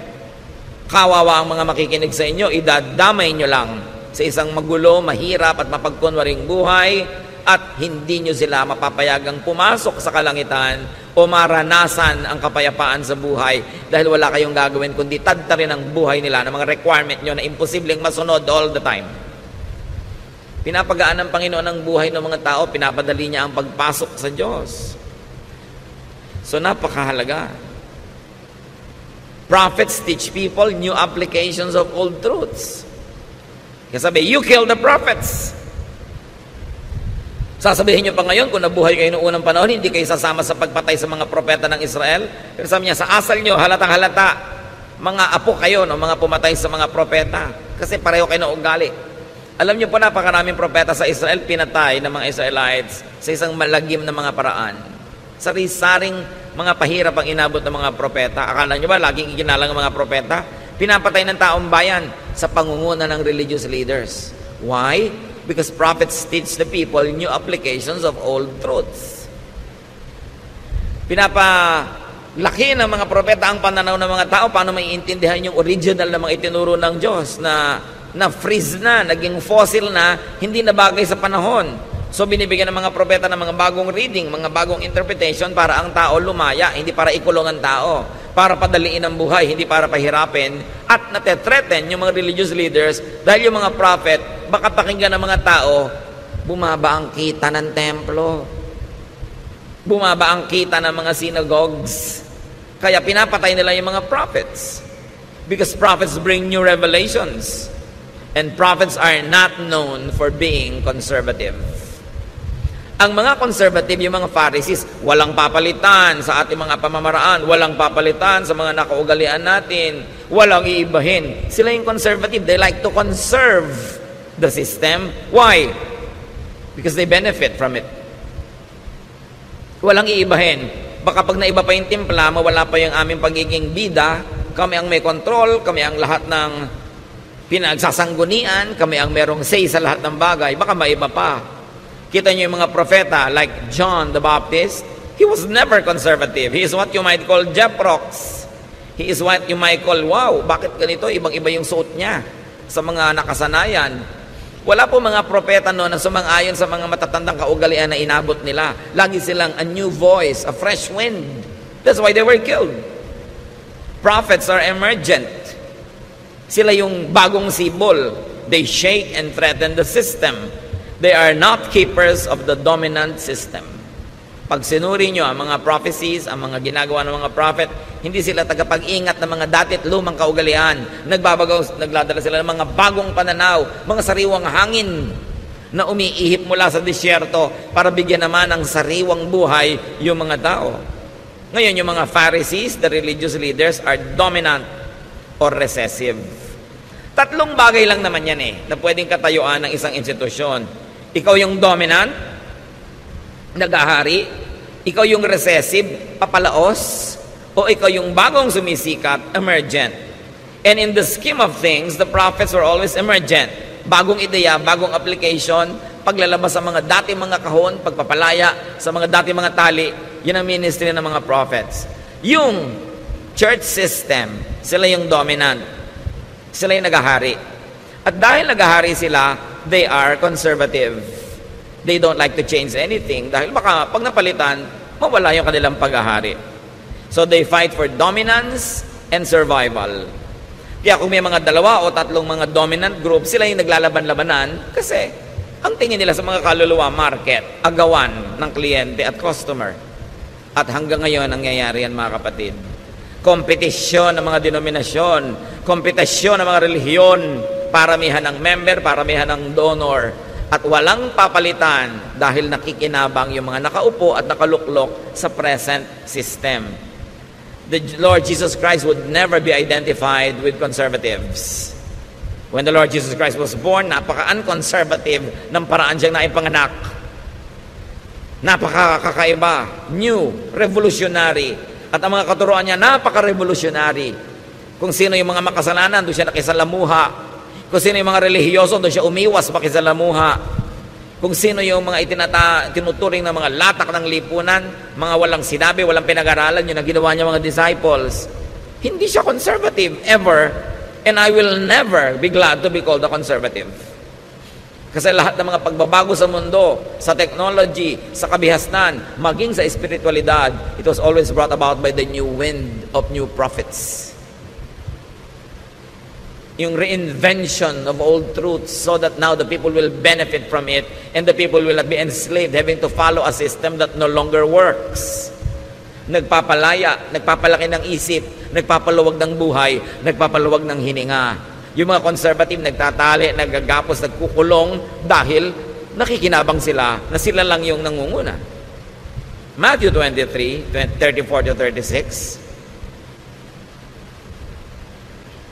Kawawa ang mga makikinig sa inyo, idadamay nyo lang sa isang magulo, mahirap at mapagkunwaring buhay at hindi nyo sila mapapayagang pumasok sa kalangitan o maranasan ang kapayapaan sa buhay dahil wala kayong gagawin kundi tadta rin ang buhay nila ng mga requirement nyo na imposibleng masunod all the time. Pinapagaan ng Panginoon ang buhay ng mga tao, pinapadali niya ang pagpasok sa Diyos. So napakahalaga. Prophets teach people new applications of old truths. Kasi sabi, you kill the prophets. Sasabihin niyo pa ngayon, kung nabuhay kayo noong unang panahon, hindi kayo sasama sa pagpatay sa mga propeta ng Israel. Pero sabi niya, sa asal niyo, halatang halata, mga apo kayo, no, mga pumatay sa mga propeta. Kasi pareho kayo ng ugali. Alam niyo po, napakaraming propeta sa Israel, pinatay ng mga Israelites sa isang malagim na mga paraan. Sari-saring mga pahirap ang inabot ng mga propeta. Akala niyo ba, laging ikinalang ng mga propeta? Pinapatay ng taong bayan sa pangunguna ng religious leaders. Why? because prophets teach the people new applications of old truths. Pinapalaki ng mga propeta ang pananaw ng mga tao paano maiintindihan yung original na mga itinuro ng Diyos na na freeze na, naging fossil na, hindi na bagay sa panahon. So binibigyan ng mga propeta ng mga bagong reading, mga bagong interpretation para ang tao lumaya, hindi para ikulong ang tao para padaliin ang buhay, hindi para pahirapin, at natetreten yung mga religious leaders dahil yung mga prophet, baka pakinggan ng mga tao, bumaba ang kita ng templo. Bumaba ang kita ng mga synagogues. Kaya pinapatay nila yung mga prophets. Because prophets bring new revelations. And prophets are not known for being conservative. Ang mga conservative, yung mga Pharisees, walang papalitan sa ating mga pamamaraan, walang papalitan sa mga nakaugalian natin, walang iibahin. Sila yung conservative. They like to conserve the system. Why? Because they benefit from it. Walang iibahin. Baka pag naiba pa yung timpla, mawala pa yung aming pagiging bida, kami ang may control, kami ang lahat ng pinagsasanggunian, kami ang merong say sa lahat ng bagay, baka maiba pa. Kita niyo yung mga propeta like John the Baptist. He was never conservative. He is what you might call Jeprox. He is what you might call, wow, bakit ganito? Ibang-iba yung suot niya sa mga nakasanayan. Wala po mga propeta noon na sumang-ayon sa mga matatandang kaugalian na inabot nila. Lagi silang a new voice, a fresh wind. That's why they were killed. Prophets are emergent. Sila yung bagong sibol. They shake and threaten the system. They are not keepers of the dominant system. Pag sinuri nyo ang mga prophecies, ang mga ginagawa ng mga prophet, hindi sila tagapag-ingat ng mga dati at lumang kaugalian. Nagbabagaw, nagladala sila ng mga bagong pananaw, mga sariwang hangin na umiihip mula sa disyerto para bigyan naman ng sariwang buhay yung mga tao. Ngayon, yung mga Pharisees, the religious leaders, are dominant or recessive. Tatlong bagay lang naman yan eh, na pwedeng katayuan ng isang institusyon. Ikaw yung dominant, nagahari, ikaw yung recessive, papalaos, o ikaw yung bagong sumisikat, emergent. And in the scheme of things, the prophets were always emergent. Bagong ideya, bagong application, paglalabas sa mga dati mga kahon, pagpapalaya sa mga dati mga tali, yun ang ministry ng mga prophets. Yung church system, sila yung dominant. Sila yung nagahari. At dahil nagahari sila, they are conservative. They don't like to change anything dahil baka pag napalitan, mawala yung kanilang paghahari. So they fight for dominance and survival. Kaya kung may mga dalawa o tatlong mga dominant group, sila yung naglalaban-labanan kasi ang tingin nila sa mga kaluluwa, market, agawan ng kliyente at customer. At hanggang ngayon, nangyayari yan mga kapatid. Kompetisyon ng mga denominasyon, kompetisyon ng mga relihiyon, paramihan ng member, paramihan ng donor, at walang papalitan dahil nakikinabang yung mga nakaupo at nakaluklok sa present system. The Lord Jesus Christ would never be identified with conservatives. When the Lord Jesus Christ was born, napaka-unconservative ng paraan siyang naipanganak. Napaka-kakaiba, new, revolutionary. At ang mga katuruan niya, napaka-revolutionary. Kung sino yung mga makasalanan, doon siya nakisalamuha kung sino yung mga relihiyoso, doon siya umiwas pakisalamuha. Kung sino yung mga itinata, tinuturing ng mga latak ng lipunan, mga walang sinabi, walang pinag-aralan, yun ang ginawa niya mga disciples. Hindi siya conservative, ever. And I will never be glad to be called a conservative. Kasi lahat ng mga pagbabago sa mundo, sa technology, sa kabihasnan, maging sa espiritualidad, it was always brought about by the new wind of new prophets yung reinvention of old truths so that now the people will benefit from it and the people will not be enslaved having to follow a system that no longer works. Nagpapalaya, nagpapalaki ng isip, nagpapaluwag ng buhay, nagpapaluwag ng hininga. Yung mga conservative nagtatali, nagagapos, nagkukulong dahil nakikinabang sila na sila lang yung nangunguna. Matthew 23, 34 to 36,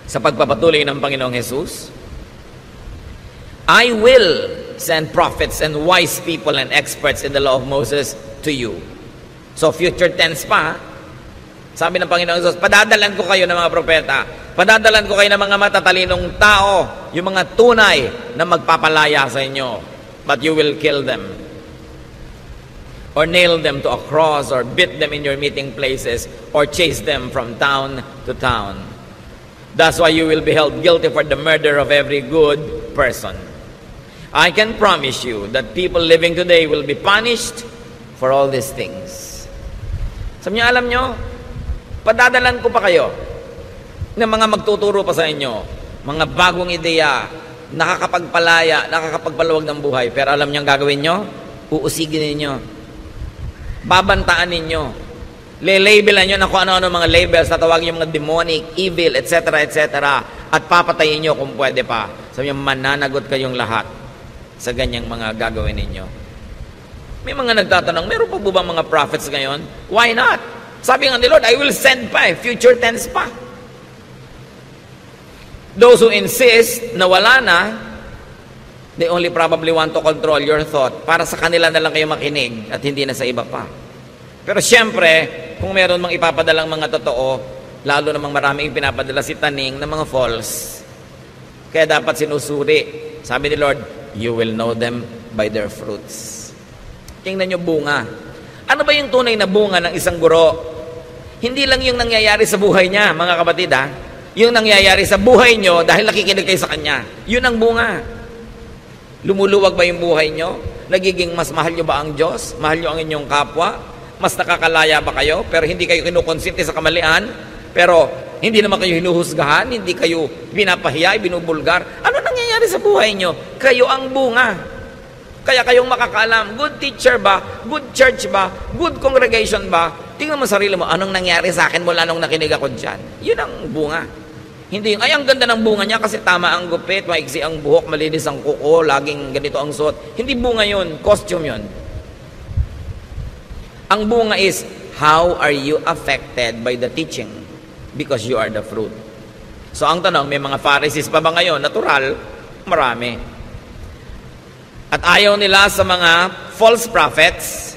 sa pagpapatuloy ng Panginoong Jesus? I will send prophets and wise people and experts in the law of Moses to you. So future tense pa, sabi ng Panginoong Jesus, padadalan ko kayo ng mga propeta, padadalan ko kayo ng mga matatalinong tao, yung mga tunay na magpapalaya sa inyo, but you will kill them or nail them to a cross or beat them in your meeting places or chase them from town to town. That's why you will be held guilty for the murder of every good person. I can promise you that people living today will be punished for all these things. Sabi niyo, alam nyo, padadalan ko pa kayo ng mga magtuturo pa sa inyo, mga bagong ideya, nakakapagpalaya, nakakapagpaluwag ng buhay. Pero alam niyo ang gagawin nyo? Uusigin ninyo. Babantaan ninyo Le-labelan nyo na kung ano-ano mga labels, tatawagin yung mga demonic, evil, etc., etc., at papatayin nyo kung pwede pa. Sabi niya, mananagot kayong lahat sa ganyang mga gagawin ninyo. May mga nagtatanong, meron pa po ba mga prophets ngayon? Why not? Sabi nga ni Lord, I will send pa eh, future tense pa. Those who insist na wala na, they only probably want to control your thought para sa kanila na lang kayo makinig at hindi na sa iba pa. Pero siyempre, kung meron mang ipapadalang mga totoo, lalo namang maraming pinapadala si Taning ng mga false. Kaya dapat sinusuri. Sabi ni Lord, you will know them by their fruits. Tingnan nyo bunga. Ano ba yung tunay na bunga ng isang guro? Hindi lang yung nangyayari sa buhay niya, mga kapatid ha. Yung nangyayari sa buhay nyo dahil nakikinig kayo sa kanya. Yun ang bunga. Lumuluwag ba yung buhay nyo? Nagiging mas mahal nyo ba ang Diyos? Mahal nyo ang inyong kapwa? Mas nakakalaya ba kayo? Pero hindi kayo kinukonsinte sa kamalian? Pero hindi naman kayo hinuhusgahan? Hindi kayo binapahiya, binubulgar? Ano nangyayari sa buhay nyo? Kayo ang bunga. Kaya kayong makakaalam, good teacher ba? Good church ba? Good congregation ba? Tingnan mo sarili mo, anong nangyari sa akin mula nung nakinig ako dyan? Yun ang bunga. Hindi yung, ay, ang ganda ng bunga niya kasi tama ang gupit, maiksi ang buhok, malinis ang kuko, laging ganito ang suot. Hindi bunga yun, costume yun. Ang bunga is, how are you affected by the teaching? Because you are the fruit. So ang tanong, may mga Pharisees pa ba ngayon? Natural, marami. At ayaw nila sa mga false prophets.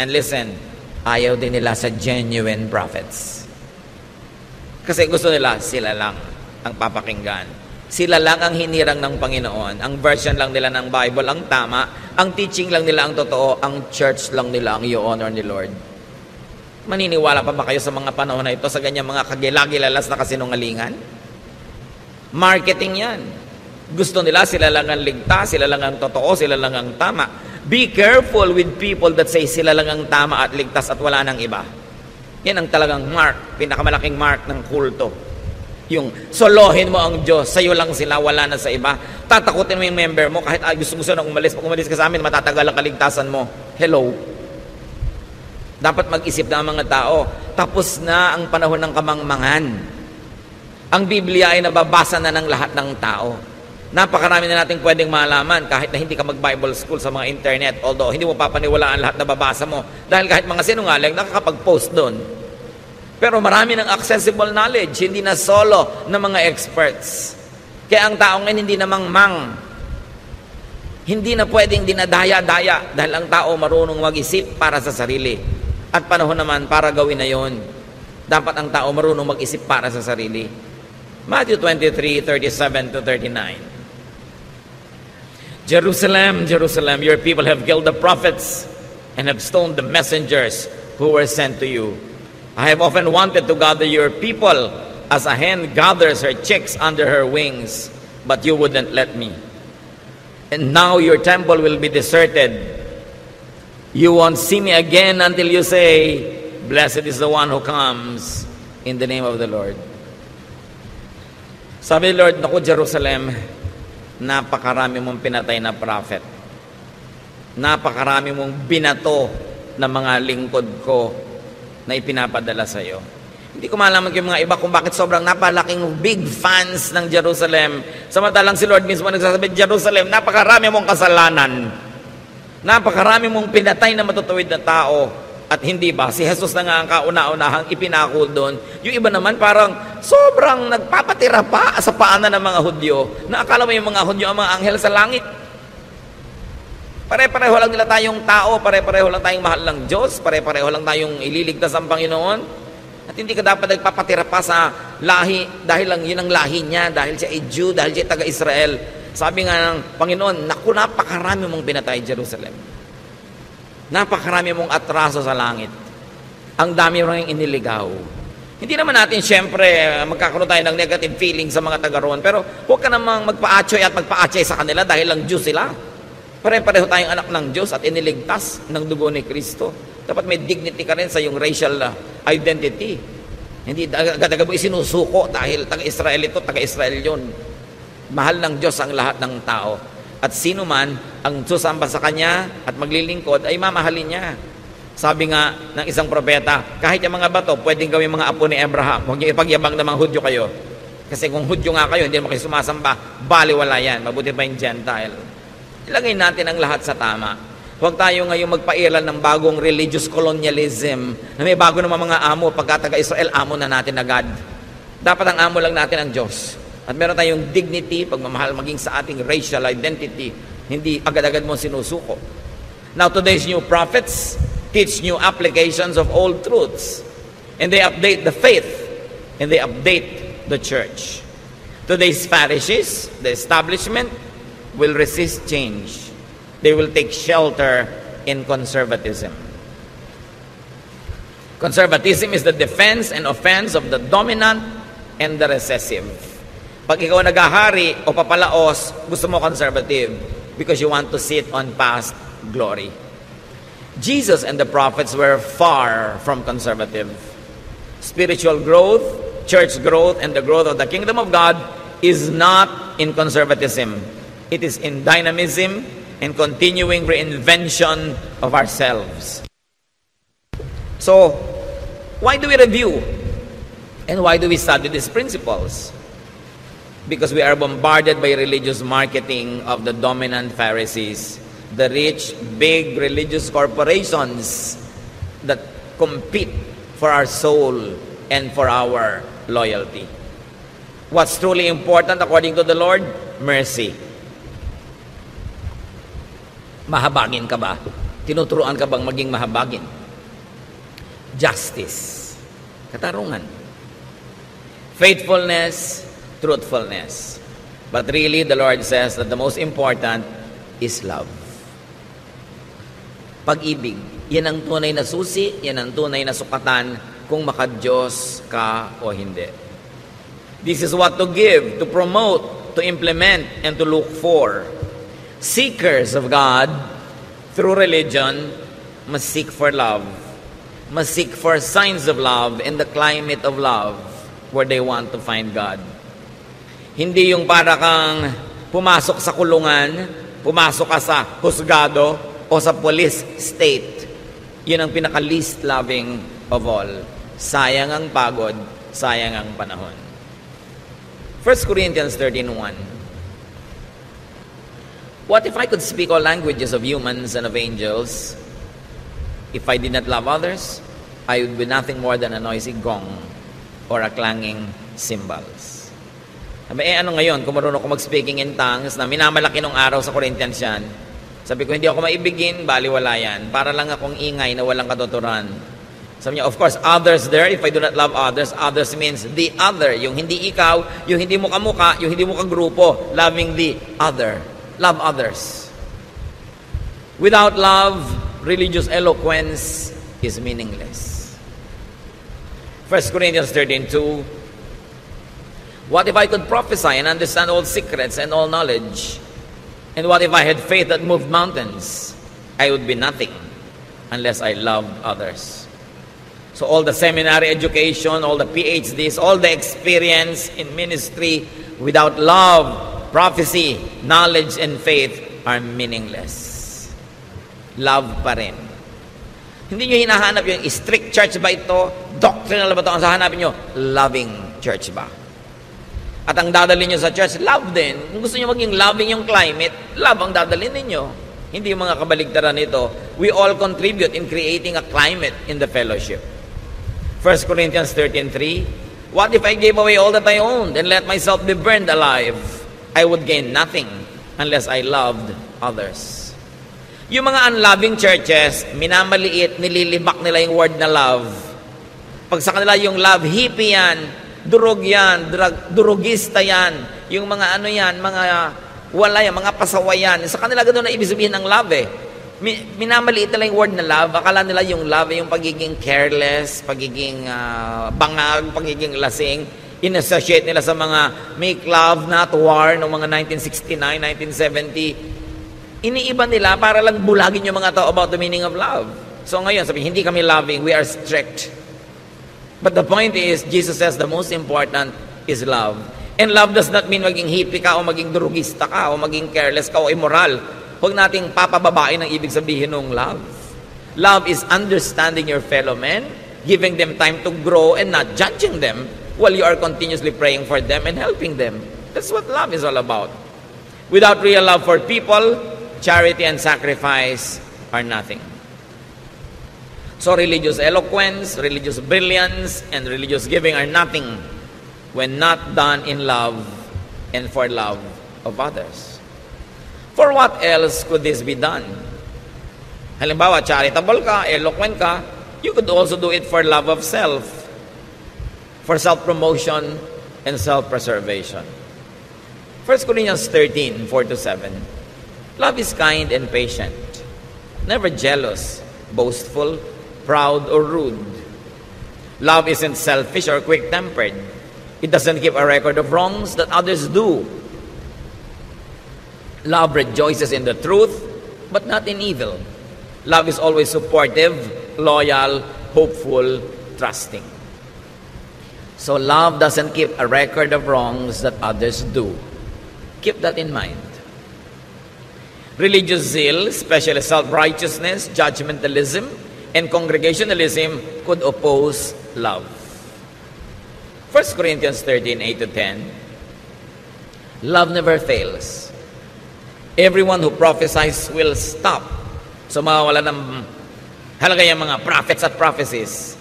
And listen, ayaw din nila sa genuine prophets. Kasi gusto nila, sila lang ang papakinggan. Sila lang ang hinirang ng Panginoon. Ang version lang nila ng Bible ang tama. Ang teaching lang nila ang totoo. Ang church lang nila ang i-honor ni Lord. Maniniwala pa ba kayo sa mga panahon na ito sa ganyang mga kagilagilalas na kasinungalingan? Marketing yan. Gusto nila, sila lang ang ligtas, sila lang ang totoo, sila lang ang tama. Be careful with people that say sila lang ang tama at ligtas at wala nang iba. Yan ang talagang mark, pinakamalaking mark ng kulto. Yung solohin mo ang Diyos, sa'yo lang sila, wala na sa iba. Tatakutin mo yung member mo, kahit ay, gusto mo siya umalis. Pag umalis ka sa amin, matatagal ang kaligtasan mo. Hello? Dapat mag-isip na ang mga tao. Tapos na ang panahon ng kamangmangan. Ang Biblia ay nababasa na ng lahat ng tao. Napakarami na natin pwedeng malaman kahit na hindi ka mag-Bible school sa mga internet. Although hindi mo papaniwalaan lahat na babasa mo. Dahil kahit mga sinungaling, nakakapag-post doon. Pero marami ng accessible knowledge, hindi na solo ng mga experts. Kaya ang tao ngayon hindi namang mang. Hindi na pwedeng dinadaya-daya dahil ang tao marunong mag-isip para sa sarili. At panahon naman para gawin na yon. Dapat ang tao marunong mag-isip para sa sarili. Matthew 23, 37 to 39. Jerusalem, Jerusalem, your people have killed the prophets and have stoned the messengers who were sent to you. I have often wanted to gather your people as a hen gathers her chicks under her wings, but you wouldn't let me. And now your temple will be deserted. You won't see me again until you say, Blessed is the one who comes in the name of the Lord. Sabi ni Lord, naku Jerusalem, napakarami mong pinatay na prophet. Napakarami mong binato na mga lingkod ko na ipinapadala sa iyo. Hindi ko malaman yung mga iba kung bakit sobrang napalaking big fans ng Jerusalem. Samantalang si Lord mismo nagsasabi, Jerusalem, napakarami mong kasalanan. Napakarami mong pinatay na matutuwid na tao. At hindi ba, si Jesus na nga ang kauna-unahang ipinakul doon. Yung iba naman parang sobrang nagpapatira pa sa paanan ng mga Hudyo na akala mo yung mga Hudyo ang mga anghel sa langit. Pare-pareho lang nila tayong tao, pare-pareho lang tayong mahal ng Diyos, pare-pareho lang tayong ililigtas ang Panginoon. At hindi ka dapat nagpapatira pa sa lahi dahil lang yun ang lahi niya, dahil siya ay Jew, dahil siya taga-Israel. Sabi nga ng Panginoon, naku, napakarami mong binatay Jerusalem. Napakarami mong atraso sa langit. Ang dami mong iniligaw. Hindi naman natin, siyempre, magkakaroon tayo ng negative feeling sa mga taga roon. Pero huwag ka namang magpa-atchoy at magpa-atchoy sa kanila dahil lang Jew sila. Pare-pareho tayong anak ng Diyos at iniligtas ng dugo ni Kristo. Dapat may dignity ka rin sa iyong racial uh, identity. Hindi agad-agad mo isinusuko dahil taga-Israel ito, taga-Israel yun. Mahal ng Diyos ang lahat ng tao. At sino man ang susamba sa Kanya at maglilingkod ay mamahalin niya. Sabi nga ng isang propeta, kahit yung mga bato, pwedeng gawin mga apo ni Abraham. Huwag niyo ipagyabang na mga Hudyo kayo. Kasi kung Hudyo nga kayo, hindi mo kayo sumasamba, baliwala yan. Mabuti pa yung Gentile. Ilagay natin ang lahat sa tama. Huwag tayo ngayon magpairal ng bagong religious colonialism na may bago naman mga amo. Pagka taga-Israel, amo na natin agad. Dapat ang amo lang natin ang Diyos. At meron tayong dignity, pagmamahal maging sa ating racial identity. Hindi agad-agad mo sinusuko. Now, today's new prophets teach new applications of old truths. And they update the faith. And they update the church. Today's Pharisees, the establishment, will resist change. They will take shelter in conservatism. Conservatism is the defense and offense of the dominant and the recessive. Pag ikaw nagahari o papalaos, gusto mo conservative because you want to sit on past glory. Jesus and the prophets were far from conservative. Spiritual growth church growth and the growth of the kingdom of God is not in conservatism. It is in dynamism and continuing reinvention of ourselves. So, why do we review? And why do we study these principles? Because we are bombarded by religious marketing of the dominant Pharisees, the rich, big religious corporations that compete for our soul and for our loyalty. What's truly important according to the Lord? Mercy. Mahabagin ka ba? Tinuturuan ka bang maging mahabagin? Justice. Katarungan. Faithfulness, truthfulness. But really, the Lord says that the most important is love. Pag-ibig. Yan ang tunay na susi, yan ang tunay na sukatan kung makadiyos ka o hindi. This is what to give, to promote, to implement, and to look for. Seekers of God through religion must seek for love, must seek for signs of love in the climate of love where they want to find God. Hindi yung para kang pumasok sa kulungan, pumasok ka sa husgado o sa police state. Yun ang pinaka-least loving of all. Sayang ang pagod, sayang ang panahon. 1 Corinthians 13.1 What if I could speak all languages of humans and of angels? If I did not love others, I would be nothing more than a noisy gong or a clanging cymbals. Sabi, eh ano ngayon, kung marunong ko mag-speaking in tongues, na minamalaki nung araw sa Corinthians yan, sabi ko, hindi ako maibigin, baliwala yan. Para lang akong ingay na walang katuturan. Sabi niya, of course, others there, if I do not love others, others means the other. Yung hindi ikaw, yung hindi mo kamuka, yung hindi mo kagrupo. Loving the other. Love others. Without love, religious eloquence is meaningless. 1 Corinthians 13.2 What if I could prophesy and understand all secrets and all knowledge? And what if I had faith that moved mountains? I would be nothing unless I loved others. So all the seminary education, all the PhDs, all the experience in ministry without love, prophecy, knowledge, and faith are meaningless. Love pa rin. Hindi nyo hinahanap yung strict church ba ito? Doctrinal ba ito? Ang hahanapin nyo, loving church ba? At ang dadalhin nyo sa church, love din. Kung gusto nyo maging loving yung climate, love ang dadalhin ninyo. Hindi yung mga kabaligtaran nito. We all contribute in creating a climate in the fellowship. 1 Corinthians 13.3 What if I gave away all that I owned and let myself be burned alive? I would gain nothing unless I loved others. Yung mga unloving churches, minamaliit, nililibak nila yung word na love. Pag sa kanila yung love, hippie yan, durog yan, drug, durugista yan, yung mga ano yan, mga wala yan, mga pasawayan. Sa kanila ganoon na ibig sabihin ng love eh minamaliit nila yung word na love. Akala nila yung love yung pagiging careless, pagiging uh, bangag, pagiging lasing. In-associate nila sa mga make love, not war, noong mga 1969, 1970. Iniiba nila para lang bulagin yung mga tao about the meaning of love. So ngayon, sabi, hindi kami loving, we are strict. But the point is, Jesus says the most important is love. And love does not mean maging hippie ka o maging drugista ka o maging careless ka o immoral. Huwag nating papababain ang ibig sabihin ng love. Love is understanding your fellow men, giving them time to grow and not judging them while you are continuously praying for them and helping them. That's what love is all about. Without real love for people, charity and sacrifice are nothing. So religious eloquence, religious brilliance, and religious giving are nothing when not done in love and for love of others. For what else could this be done? Halimbawa, charitable ka, eloquent ka, you could also do it for love of self, for self-promotion and self-preservation. 1 Corinthians 13, 4 to 7. Love is kind and patient, never jealous, boastful, proud, or rude. Love isn't selfish or quick tempered. It doesn't keep a record of wrongs that others do. Love rejoices in the truth, but not in evil. Love is always supportive, loyal, hopeful, trusting. So love doesn't keep a record of wrongs that others do. Keep that in mind. Religious zeal, especially self-righteousness, judgmentalism, and congregationalism could oppose love. 1 Corinthians 13, 8 to 10. Love never fails. Everyone who prophesies will stop. So mawawala ng halaga yung mga prophets at prophecies.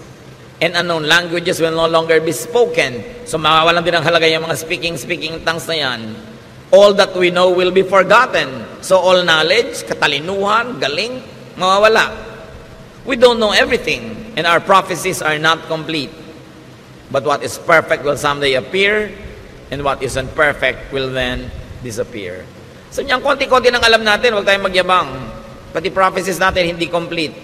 And unknown languages will no longer be spoken. So mawawalan din ang halaga yung mga speaking, speaking tongues na yan all that we know will be forgotten. So all knowledge, katalinuhan, galing, mawawala. We don't know everything, and our prophecies are not complete. But what is perfect will someday appear, and what isn't perfect will then disappear. So niyang konti-konti nang alam natin, huwag tayong magyabang. Pati prophecies natin hindi complete.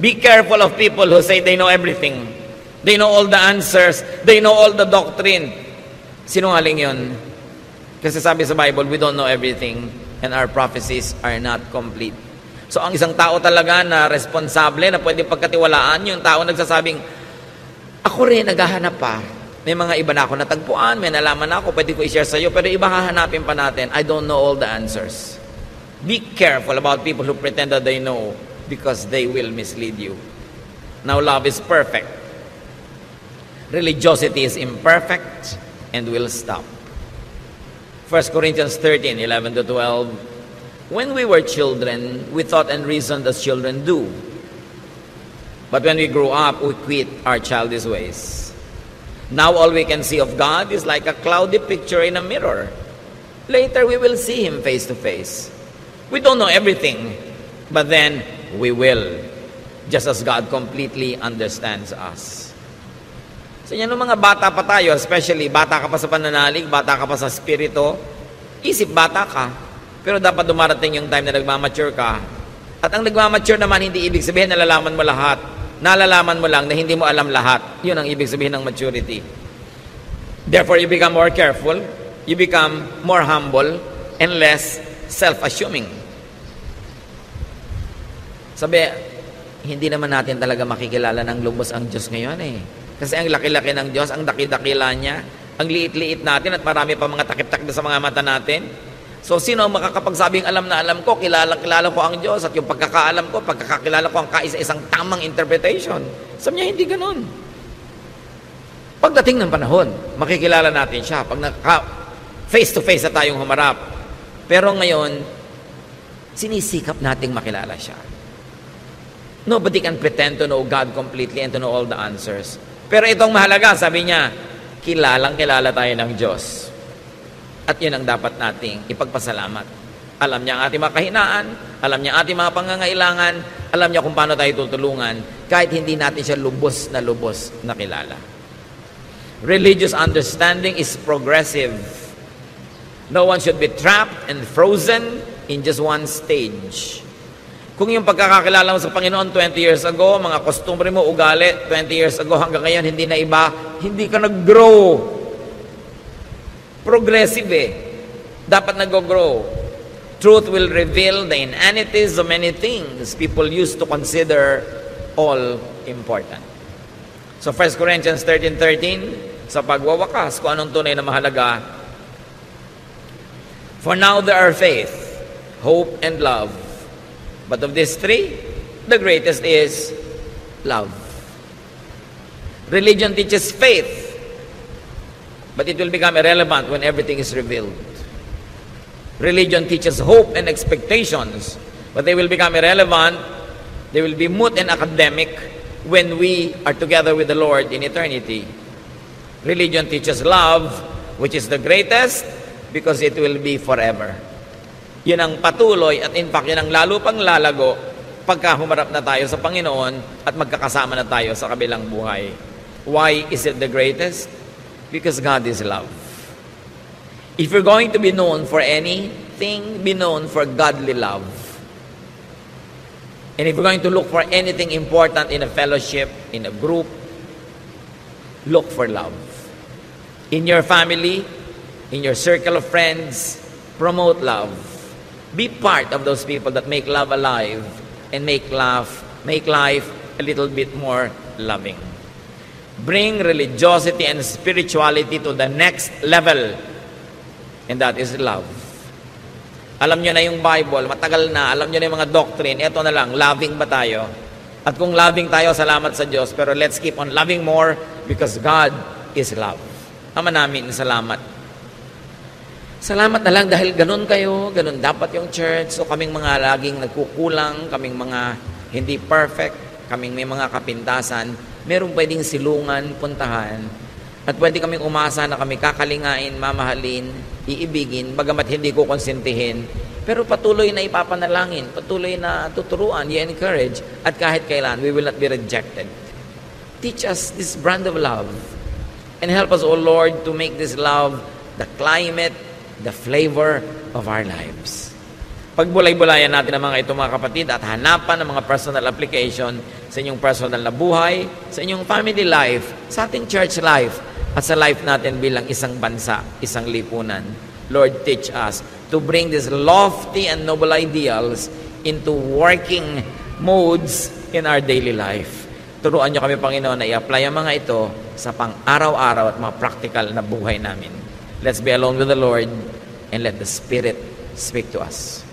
Be careful of people who say they know everything. They know all the answers. They know all the doctrine. Sinungaling yun. Kasi sabi sa Bible, we don't know everything and our prophecies are not complete. So ang isang tao talaga na responsable, na pwede pagkatiwalaan, yung tao nagsasabing, ako rin, naghahanap pa. May mga iba na ako natagpuan, may nalaman na ako, pwede ko i-share sa iyo, pero iba hahanapin pa natin. I don't know all the answers. Be careful about people who pretend that they know because they will mislead you. Now, love is perfect. Religiosity is imperfect and will stop. 1 Corinthians 13, 11 to 12. When we were children, we thought and reasoned as children do. But when we grew up, we quit our childish ways. Now all we can see of God is like a cloudy picture in a mirror. Later we will see Him face to face. We don't know everything, but then we will, just as God completely understands us. Inyo nung mga bata pa tayo, especially bata ka pa sa pananalig, bata ka pa sa spirito, isip bata ka. Pero dapat dumarating yung time na nagmamature ka. At ang nagmamature naman, hindi ibig sabihin nalalaman mo lahat. Nalalaman mo lang na hindi mo alam lahat. Yun ang ibig sabihin ng maturity. Therefore, you become more careful, you become more humble, and less self-assuming. Sabi, hindi naman natin talaga makikilala ng lubos ang Diyos ngayon eh. Kasi ang laki-laki ng Diyos, ang daki-dakila niya, ang liit-liit natin at marami pa mga takip-takip sa mga mata natin. So, sino ang makakapagsabing alam na alam ko, kilala-kilala ko ang Diyos at yung pagkakaalam ko, pagkakakilala ko ang kaisa-isang tamang interpretation. Sabi niya, hindi ganun. Pagdating ng panahon, makikilala natin siya. Pag naka, face-to-face na tayong humarap. Pero ngayon, sinisikap nating makilala siya. Nobody can pretend to know God completely and to know all the answers. Pero itong mahalaga, sabi niya, kilalang kilala tayo ng Diyos. At yun ang dapat nating ipagpasalamat. Alam niya ang ating mga kahinaan, alam niya ang ating mga pangangailangan, alam niya kung paano tayo tutulungan, kahit hindi natin siya lubos na lubos na kilala. Religious understanding is progressive. No one should be trapped and frozen in just one stage. Kung yung pagkakakilala mo sa Panginoon 20 years ago, mga kostumbre mo, ugali, 20 years ago hanggang ngayon, hindi na iba, hindi ka nag-grow. Progressive eh. Dapat nag-grow. Truth will reveal the inanities of many things people used to consider all important. So 1 Corinthians 13.13, sa pagwawakas, kung anong tunay na mahalaga, For now there are faith, hope, and love, But of these three, the greatest is love. Religion teaches faith. But it will become irrelevant when everything is revealed. Religion teaches hope and expectations, but they will become irrelevant. They will be moot and academic when we are together with the Lord in eternity. Religion teaches love, which is the greatest, because it will be forever. Yun ang patuloy at in fact, yun ang lalo pang lalago pagka humarap na tayo sa Panginoon at magkakasama na tayo sa kabilang buhay. Why is it the greatest? Because God is love. If you're going to be known for anything, be known for godly love. And if you're going to look for anything important in a fellowship, in a group, look for love. In your family, in your circle of friends, promote love. Be part of those people that make love alive and make laugh, make life a little bit more loving. Bring religiosity and spirituality to the next level. And that is love. Alam nyo na yung Bible, matagal na, alam nyo na yung mga doctrine, eto na lang, loving ba tayo? At kung loving tayo, salamat sa Diyos, pero let's keep on loving more because God is love. Ama namin, salamat. Salamat na lang dahil ganun kayo, ganun dapat yung church. So kaming mga laging nagkukulang, kaming mga hindi perfect, kaming may mga kapintasan, meron pwedeng silungan, puntahan, at pwede kaming umasa na kami kakalingain, mamahalin, iibigin, bagamat hindi ko konsentihin. Pero patuloy na ipapanalangin, patuloy na tuturuan, i-encourage, at kahit kailan, we will not be rejected. Teach us this brand of love. And help us, O Lord, to make this love the climate, the flavor of our lives. Pagbulay-bulayan natin ang mga ito mga kapatid at hanapan ng mga personal application sa inyong personal na buhay, sa inyong family life, sa ating church life, at sa life natin bilang isang bansa, isang lipunan. Lord, teach us to bring these lofty and noble ideals into working modes in our daily life. Turuan niyo kami, Panginoon, na i-apply ang mga ito sa pang-araw-araw at mga practical na buhay namin. Let's be alone with the Lord and let the Spirit speak to us.